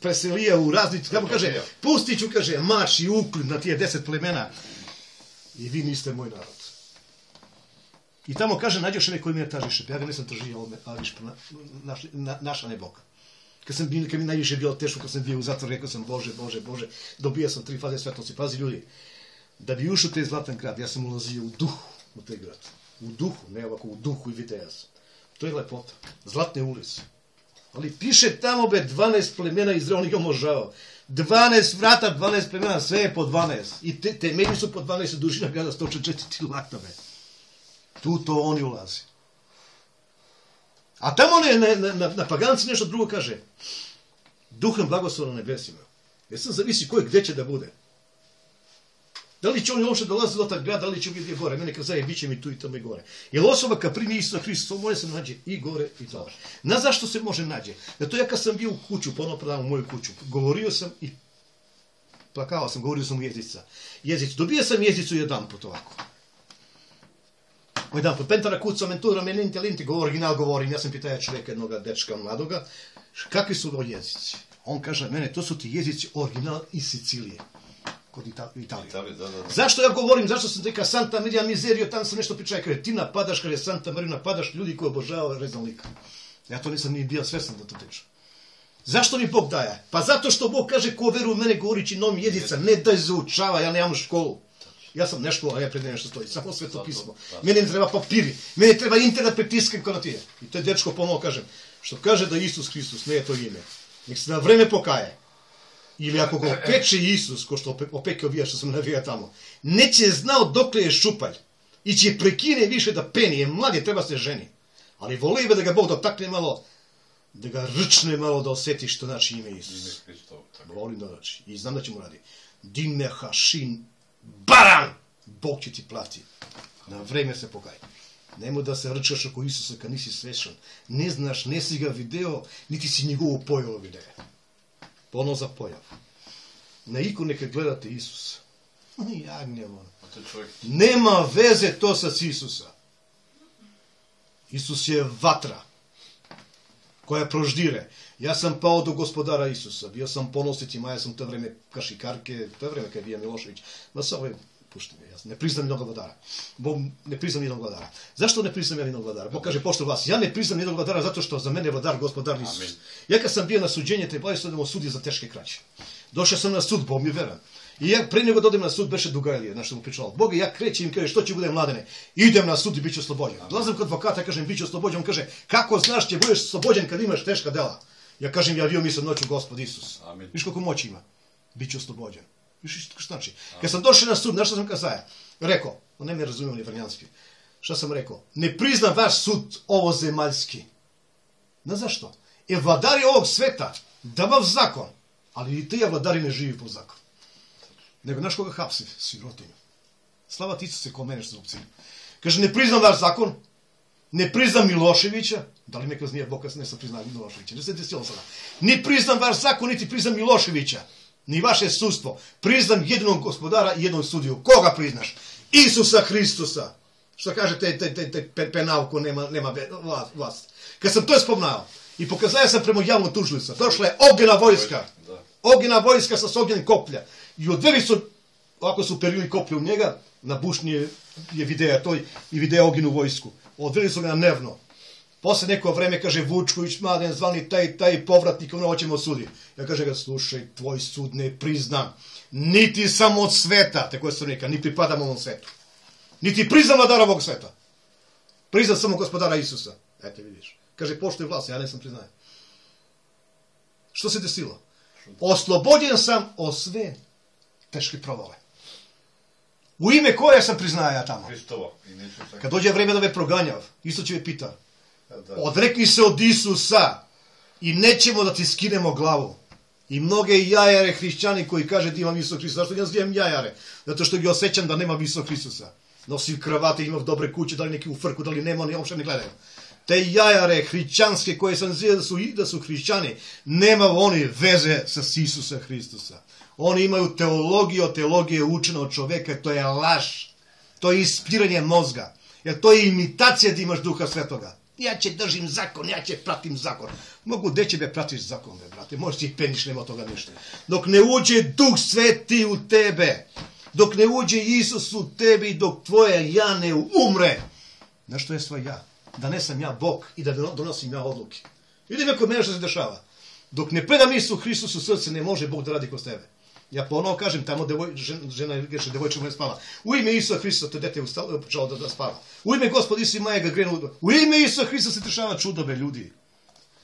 preselio u različit, kako kaže, pustit ću, kaže, mač i uklj na tije deset plemena. I vi niste moj narod. I tamo kaže, nađeš neko ime tražiš, ja ga nisam tražio, ali, na, naš, na, naša ne Bog. Kad sam bio, kad mi najviše bilo teško, kad sam bio u zatvoru, rekao sam, Bože, Bože, Bože, dobio sam tri faze svetlosti. Pazi ljudi, da bi ušao taj zlatan grad, ja sam ulazio u duhu u taj grad. U duhu, ne ovako, u duhu i video sam. To je lepota. Zlatne ulice. Ali piše tamo be 12 plemena Izrael, on ih omožavao. 12 vrata, 12 plemena, sve je po 12. I te, temelji su po 12 dužina grada 144 laktave. Tu to oni ulazi. A tamo ne, na, na, paganci nešto drugo kaže. Duhem blagoslova na nebesima. Jer sam zavisi koji gdje će da bude. Da li će oni uopšte dolaziti do tog grada, da li će vidjeti gore? Mene kazaje, bit će mi tu i tamo i gore. Jer osoba kad primi Isusa Hrista, on može se nađe i gore i dole. Na zašto se može nađe? Zato ja kad sam bio u kuću, ponovno predam u moju kuću, govorio sam i plakao sam, govorio sam jezica. Jezicu. Dobio sam jezicu jedan put ovako. Jedan put. Pentara kuca mentura menente lente, go original govorim. Ja sam pitao čovjeka jednoga dečka mladoga, kakvi su ovo jezici? On kaže, mene, to su ti jezici original iz Sicilije. код Италија. Италија да, да, да. Зашто ја говорим, зашто се дека Санта Марија мизерио, там се нешто пичај кај ти нападаш, кај Санта Марија нападаш луѓе кои обожаваат резен лик. Ја тоа не сам ни бил свесен да тоа тече. Зашто ни Бог даја? Па затоа што Бог каже кој верува мене говоричи ном језица, не дај заучава, ја немам школу. Јас сум нешто, а ја пред што стои, само свето писмо. Да. Мене не треба папири, мене треба интернет притискам кога тие. И тој дечко помал кажем, што каже да Исус Христос не е тоа име. Нек се на време покае. Или ако го опече Исус, кој што опеке овие што сум навија тамо, не ќе знао докле е шупал и ќе прекине више да пени, е млади треба се жени. Али воле да га Бог да такне мало, да га рчне мало да осети што значи име Исус. Воли така. да рачи. И знам да ќе му ради. Диме хашин баран, Бог ќе ти плати. На време се покај. Немо да се рчаш ако Исуса ка не си свешен. Не знаш, не си га видео, нити си негово појало видео. Video, niti si njegovu pojavu video. Ono za pojavu. Na ikone kad gledate Isusa. Jagnjevo. A to je čovjek Nema veze to sa Isusa. Isus je vatra koja proždire. Ja sam pao do gospodara Isusa. Bio sam ponositi, ja sam to vreme kašikarke, to vreme kad je Milošević. Ma sa ja ne priznam jednog vladara. Bog ne priznam jednog vladara. Zašto ne priznam ja jednog vladara? Bog kaže, pošto vas, ja ne priznam jednog vladara zato što za mene je vladar gospodar Isus. Ja kad sam bio na suđenje, trebao sam sudi za teške kraće. Došao sam na sud, Bog mi veran. I ja pre nego da odem na sud, beše Dugalije, znaš što mu pričalo. Boga, ja krećem im kaže, što će bude mladene? Idem na sud i bit ću oslobođen. Dolazim kod advokata, kažem, bit ću oslobođen. On kaže, kako znaš će budeš oslobođen kad imaš teška dela? Ja kažem, javio mi se noću gospod Isus. Amin. Viš koliko moći ima? Biću oslobođen. Viš što znači? Kad sam došao na sud, znaš što sam kazaja? Rekao, on ne me razumio ni vrnjanski. Šta sam rekao? Ne priznam vaš sud ovozemaljski. Na zašto? E vladari ovog sveta davav zakon, ali i ti vladari ne živi po zakonu. Nego znaš koga hapsi? Sirotinju. Slava ti se ko mene što cilju. Kaže, ne priznam vaš zakon, ne priznam Miloševića, da li me kroz nije Bokas ne sam priznao Miloševića, ne se desilo sada. Ne priznam vaš zakon, niti priznam Miloševića, ni vaše sudstvo. Priznam jednog gospodara i jednog sudiju. Koga priznaš? Isusa Hristusa. Što kaže te, te, te, te nema, nema vlast. Kad sam to spomnao i pokazao sam prema javnom tužilica, došla je ognjena vojska. Da. Ognjena vojska sa ognjenim koplja. I odveli su, ovako su perili koplje u njega, na bušnji je, videa toj i videa ognjenu vojsku. Odveli su ga na nevno. Posle neko vreme kaže Vučković, mladen, zvani taj, taj povratnik, ono hoćemo sudi. Ja kaže ga, slušaj, tvoj sud ne priznam. Niti sam od sveta, tako je sam neka, ni pripadam ovom svetu. Niti priznam vladara ovog sveta. Priznam samo gospodara Isusa. Eto vidiš. Kaže, poštuj vlast, ja ne sam priznajem. Što se desilo? Oslobođen sam od sve teške provale. U ime koje sam priznaja ja tamo? Hristovo. Kad dođe vreme da me proganjav, isto će me pita. Odrekni se od Isusa i nećemo da ti skinemo glavu. I mnoge jajare hrišćani koji kaže da imam Isus Hristos. Zašto ja zvijem jajare? Zato što ga osjećam da nema Isus Hristosa. Nosim kravate, imam dobre kuće, da li neki u frku, da li nema, oni uopšte ne gledaju. Te jajare hrišćanske koje sam zvijel da su, da su hrišćani, nema oni veze sa Isusa Hristosa. Oni imaju teologiju, teologije učena od čoveka, to je laž. To je ispiranje mozga. Jer to je imitacija da imaš duha svetoga. Ja će držim zakon, ja će pratim zakon. Mogu gde će me pratiš zakon, be, brate. Možeš ti peniš, nema toga ništa. Dok ne uđe duh sveti u tebe, dok ne uđe Isus u tebi, dok tvoje ja ne umre. Znaš što je svoj ja? Da ne sam ja Bog i da donosim ja odluke. Vidi me kod mene što se dešava. Dok ne predam Isu Hristusu srce, ne može Bog da radi kroz tebe. Ja ponovo kažem, tamo devoj, žena, žena greše, devojča mu ne spava. U ime Isusa Hrista to dete ustalo, počelo da, da spava. U ime Gospod Isi Maja ga grenu. U ime Isusa Hrista se dešava čudobe ljudi.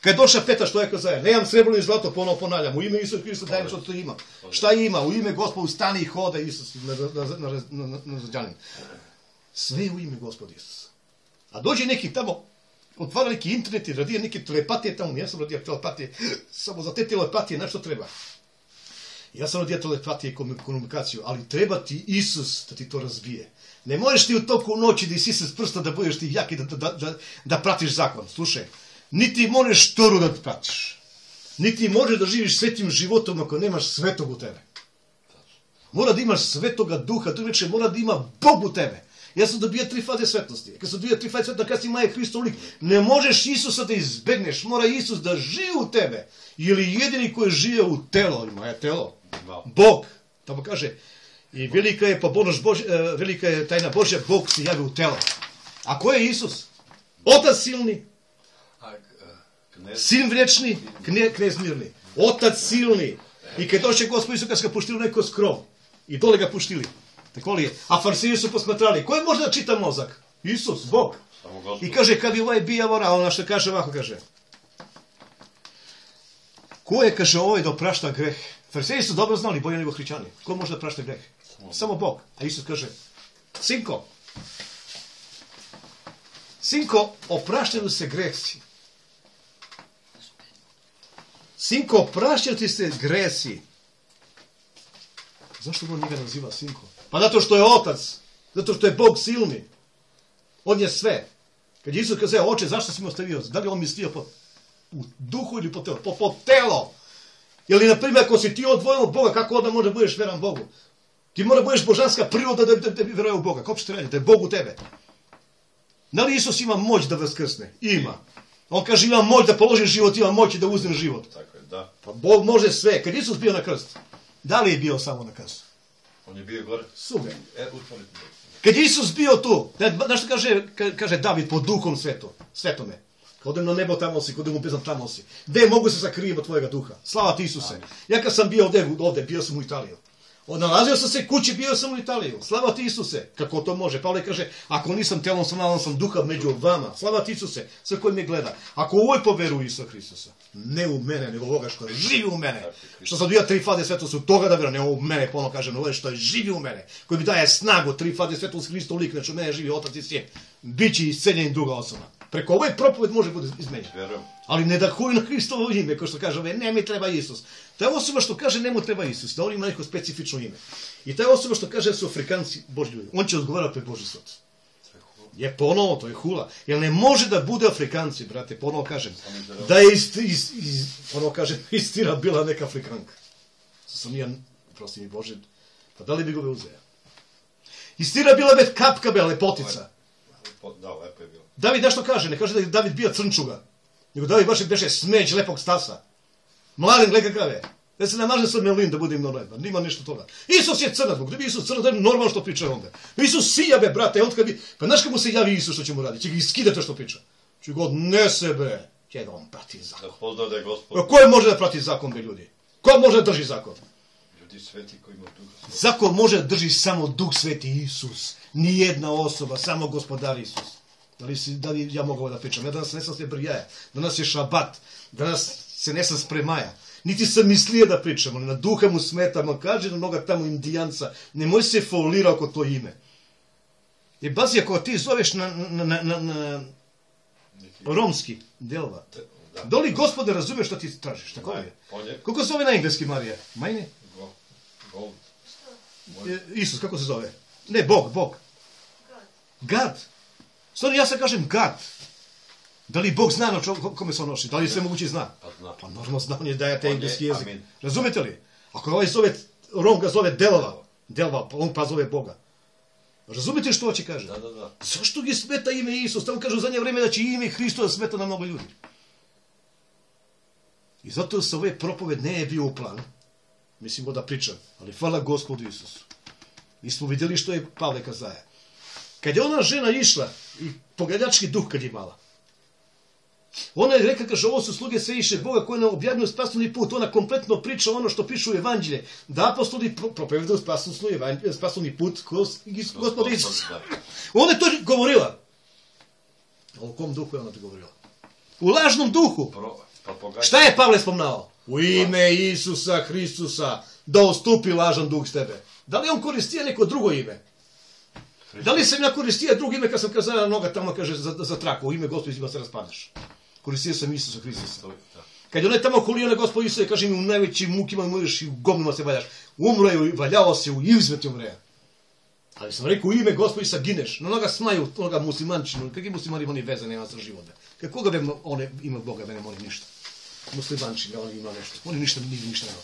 Kad je Petar, što je kazao, nemam srebrno i zlato, ponovo ponavljam, u ime Isusa Hrista dajem što to ima. Šta ima? U ime Gospodu stani i hoda Isus na, na, na, na. Sve u ime Gospod Isusa. A dođe neki tamo, otvara neki internet i radi neke telepatije tamo, ja sam radio telepatije, samo za te telepatije, na što treba. Ja sam radio telepatije i komu- komunikaciju, ali treba ti Isus da ti to razbije. Ne možeš ti u toku noći da isisati s prsta da budeš ti jak i da, da, da, da pratiš zakon. Slušaj, niti možeš toru da pratiš. Niti možeš da živiš svetim životom ako nemaš svetog u tebe. Mora da imaš svetoga duha, to reče, mora da ima Bog u tebe. Ja sam dobio tri faze svetlosti. Kad sam dobio tri faze svetlosti, si maje Hristov lik, ne možeš Isusa da izbegneš, mora Isus da živi u tebe. Ili jedini koji žive u telo, ima je telo. Bog, tamo kaže, i velika je pobožnost Božja, e, velika je tajna Božja, Bog se javi u telo. A ko je Isus? Otac silni, e, sin vječni, kne, knez mirni. Otac silni. I kad došće Gospod Isus, kad ga puštili neko skrov. I dole ga puštili. Tako li je? A farisiji su posmatrali. Ko je možda da čita mozak? Isus, Bog. I kaže, kad bi ovaj bija vora, a ona što kaže ovako, kaže. Ko je, kaže, ovaj da oprašta greh? Fariseji su dobro znali, bolje nego hrićani. Ko može da prašta greh? Samo Bog. A Isus kaže, sinko, sinko, opraštaju se gresi. Sinko, opraštaju ti se gresi. Zašto on njega naziva sinko? Pa zato što je otac. Zato što je Bog silni. On je sve. Kad je Isus kaže, oče, zašto si me ostavio? Da li on mislio po, u duhu ili po telo? Po, po telo. Ili, na primjer, ako si ti odvojen od Boga, kako onda možda budeš veran Bogu? Ti mora budeš božanska priroda da, da, da bi verovao u Boga. Kako će ti raditi? Da je Bog u tebe. Da li Isus ima moć da vaskrsne? Ima. On kaže, ima moć da položi život, ima moć da uzme život. Tako je, da. Pa Bog može sve. Kad Isus bio na krst, da li je bio samo na krstu? On je bio gore. Super. E. Kad je Isus bio tu, znaš što kaže, ka- kaže David po duhom svetu, svetome. Odem na nebo tamo si, odem u bezdan tamo si. Gde mogu se sakrijem od tvojega duha? Slava ti Isuse. Ja kad sam bio ovde, ovde, bio sam u Italiju. Nalazio sam se kući, bio sam u Italiju. Slava ti Isuse. Kako to može? Pavle kaže, ako nisam telom, sam sam duha među vama. Slava ti Isuse. Sve koji me gleda. Ako u ovoj poveru Isusa Hristusa, ne u mene, nego ovoga što živi u mene. Što sam bio tri fade svetosti toga da verujem, ne u mene, ponovno kažem, ovo je što živi u mene. Koji mi daje snagu, tri fade svetosti Hristov lik, znači u mene živi otac i sin. Biće isceljen druga osoba. Preko ovaj propoved može bude izmenjen. Verujem. Ali ne da huju na Hristovo ime, kao što kaže, ove, ne mi treba Isus. Ta osoba što kaže ne mu treba Isus, da on ima neko specifično ime. I ta osoba što kaže da su Afrikanci Božji ljudi, on će odgovarati pred Božji sud. Je ponovo, to je hula. Jer ne može da bude Afrikanci, brate, ponovo kažem. Da je ist, ist, ist, ponovo kažem, *laughs* istina bila neka Afrikanka. Sam ja, prosti mi Bože, pa da li bi ga uzeo? Istina bila bez kapka, be, lepotica. Po- Da, lepo je bilo. David nešto kaže, ne kaže da je David bio crnčuga. Nego David baš beše smeć lepog stasa. Mladen, gledaj kakav je. Da se namaže sad melin da bude im normalno. Nima nešto toga. Isus je crnac, Bog. Da bi Isus crnac, da je normalno što priča onda. Isus sija be, brate, on kad bi... Pa znaš kad mu se javi Isus što će mu raditi? Će ga iskidati što priča. Će ga odnese, be. Će da on prati zakon. Da pozna da je gospod. Ko je može da prati zakon, be, ljudi? Ko može da drži zakon? Ljudi sveti koji ima duha. Zakon može da drži samo Duh Sveti Isus. Nijedna osoba, samo gospodar Isus. Da li, si, da li ja mogu ovo da pričam? Ja danas ne sam se brjaja. Danas je šabat. Danas se ne sam spremaja. Niti sam mislio da pričam, ali na duha mu smetamo. Kaže na mnoga tamo indijanca, nemoj se folira oko to ime. I bazi, ako ti zoveš na, na, na, na, romski, delva, Da. li gospode razumeš šta ti tražiš? Tako je. Kako se zove na engleski, Marija? Majne? E, Isus, kako se zove? Ne, Bog, Bog. Gad. Stvarno, ja sad kažem gad. Da li Bog zna na kome se on nosi? Da li sve moguće zna? Pa zna. Pa normalno zna, on je je, engleski jezik. amin. Razumete li? Ako ovaj zove, Rom ga zove Delva, Delva, pa on pa zove Boga. Razumete što hoće kaže? Da, da, da. Zašto gi smeta ime Isus? Tamo kaže u zadnje vreme da će ime Hristo smeta na mnogo ljudi. I zato se ovaj propoved ne je bio u planu. Mislimo da pričam, ali hvala gospodu Isusu. Mi smo vidjeli što je Pavle kazaja. Kad je ona žena išla i pogladački duh kad je imala, ona je rekla, kaže, ovo su sluge sveviše Boga koji nam objavljaju spasni put. Ona kompletno priča ono što piše u evanđelje. Da apostoli pro- propovedaju spasni, evanđelje, spasni put kroz gospoda Isusa. Ona je to govorila. U kom duhu je ona to govorila? U lažnom duhu. Propagacija. Šta je Pavle spomnao? U ime Isusa Hristusa da ostupi lažan duh s tebe. Da li on koristio neko drugo ime? Da li sam ja koristio drugo ime kad sam kazala noga tamo kaže za, za traku, u ime gospodina se raspadaš. Koristio sam Isusa da. Kad je onaj tamo kolio na gospod Isuse, kaže mi, u najvećim mukima umreš i u govnima se valjaš. Umro je, i valjao se, u izmet umre. Ali sam rekao, u ime gospod Isa gineš. No onoga smaju, onoga muslimančinu, kakvi muslimani oni veze nema sa života. Kako ga vremena, one ima Boga, mene oni ništa. Muslimančina, oni ima nešto. Oni ništa, ni, ništa nema.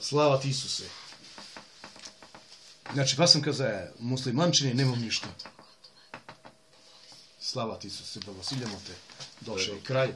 Slava ti Isuse. Znači, pa sam kaza, muslimančine nemam ništa. Slava ti Isuse, blagosiljamo te. Došao je kraj.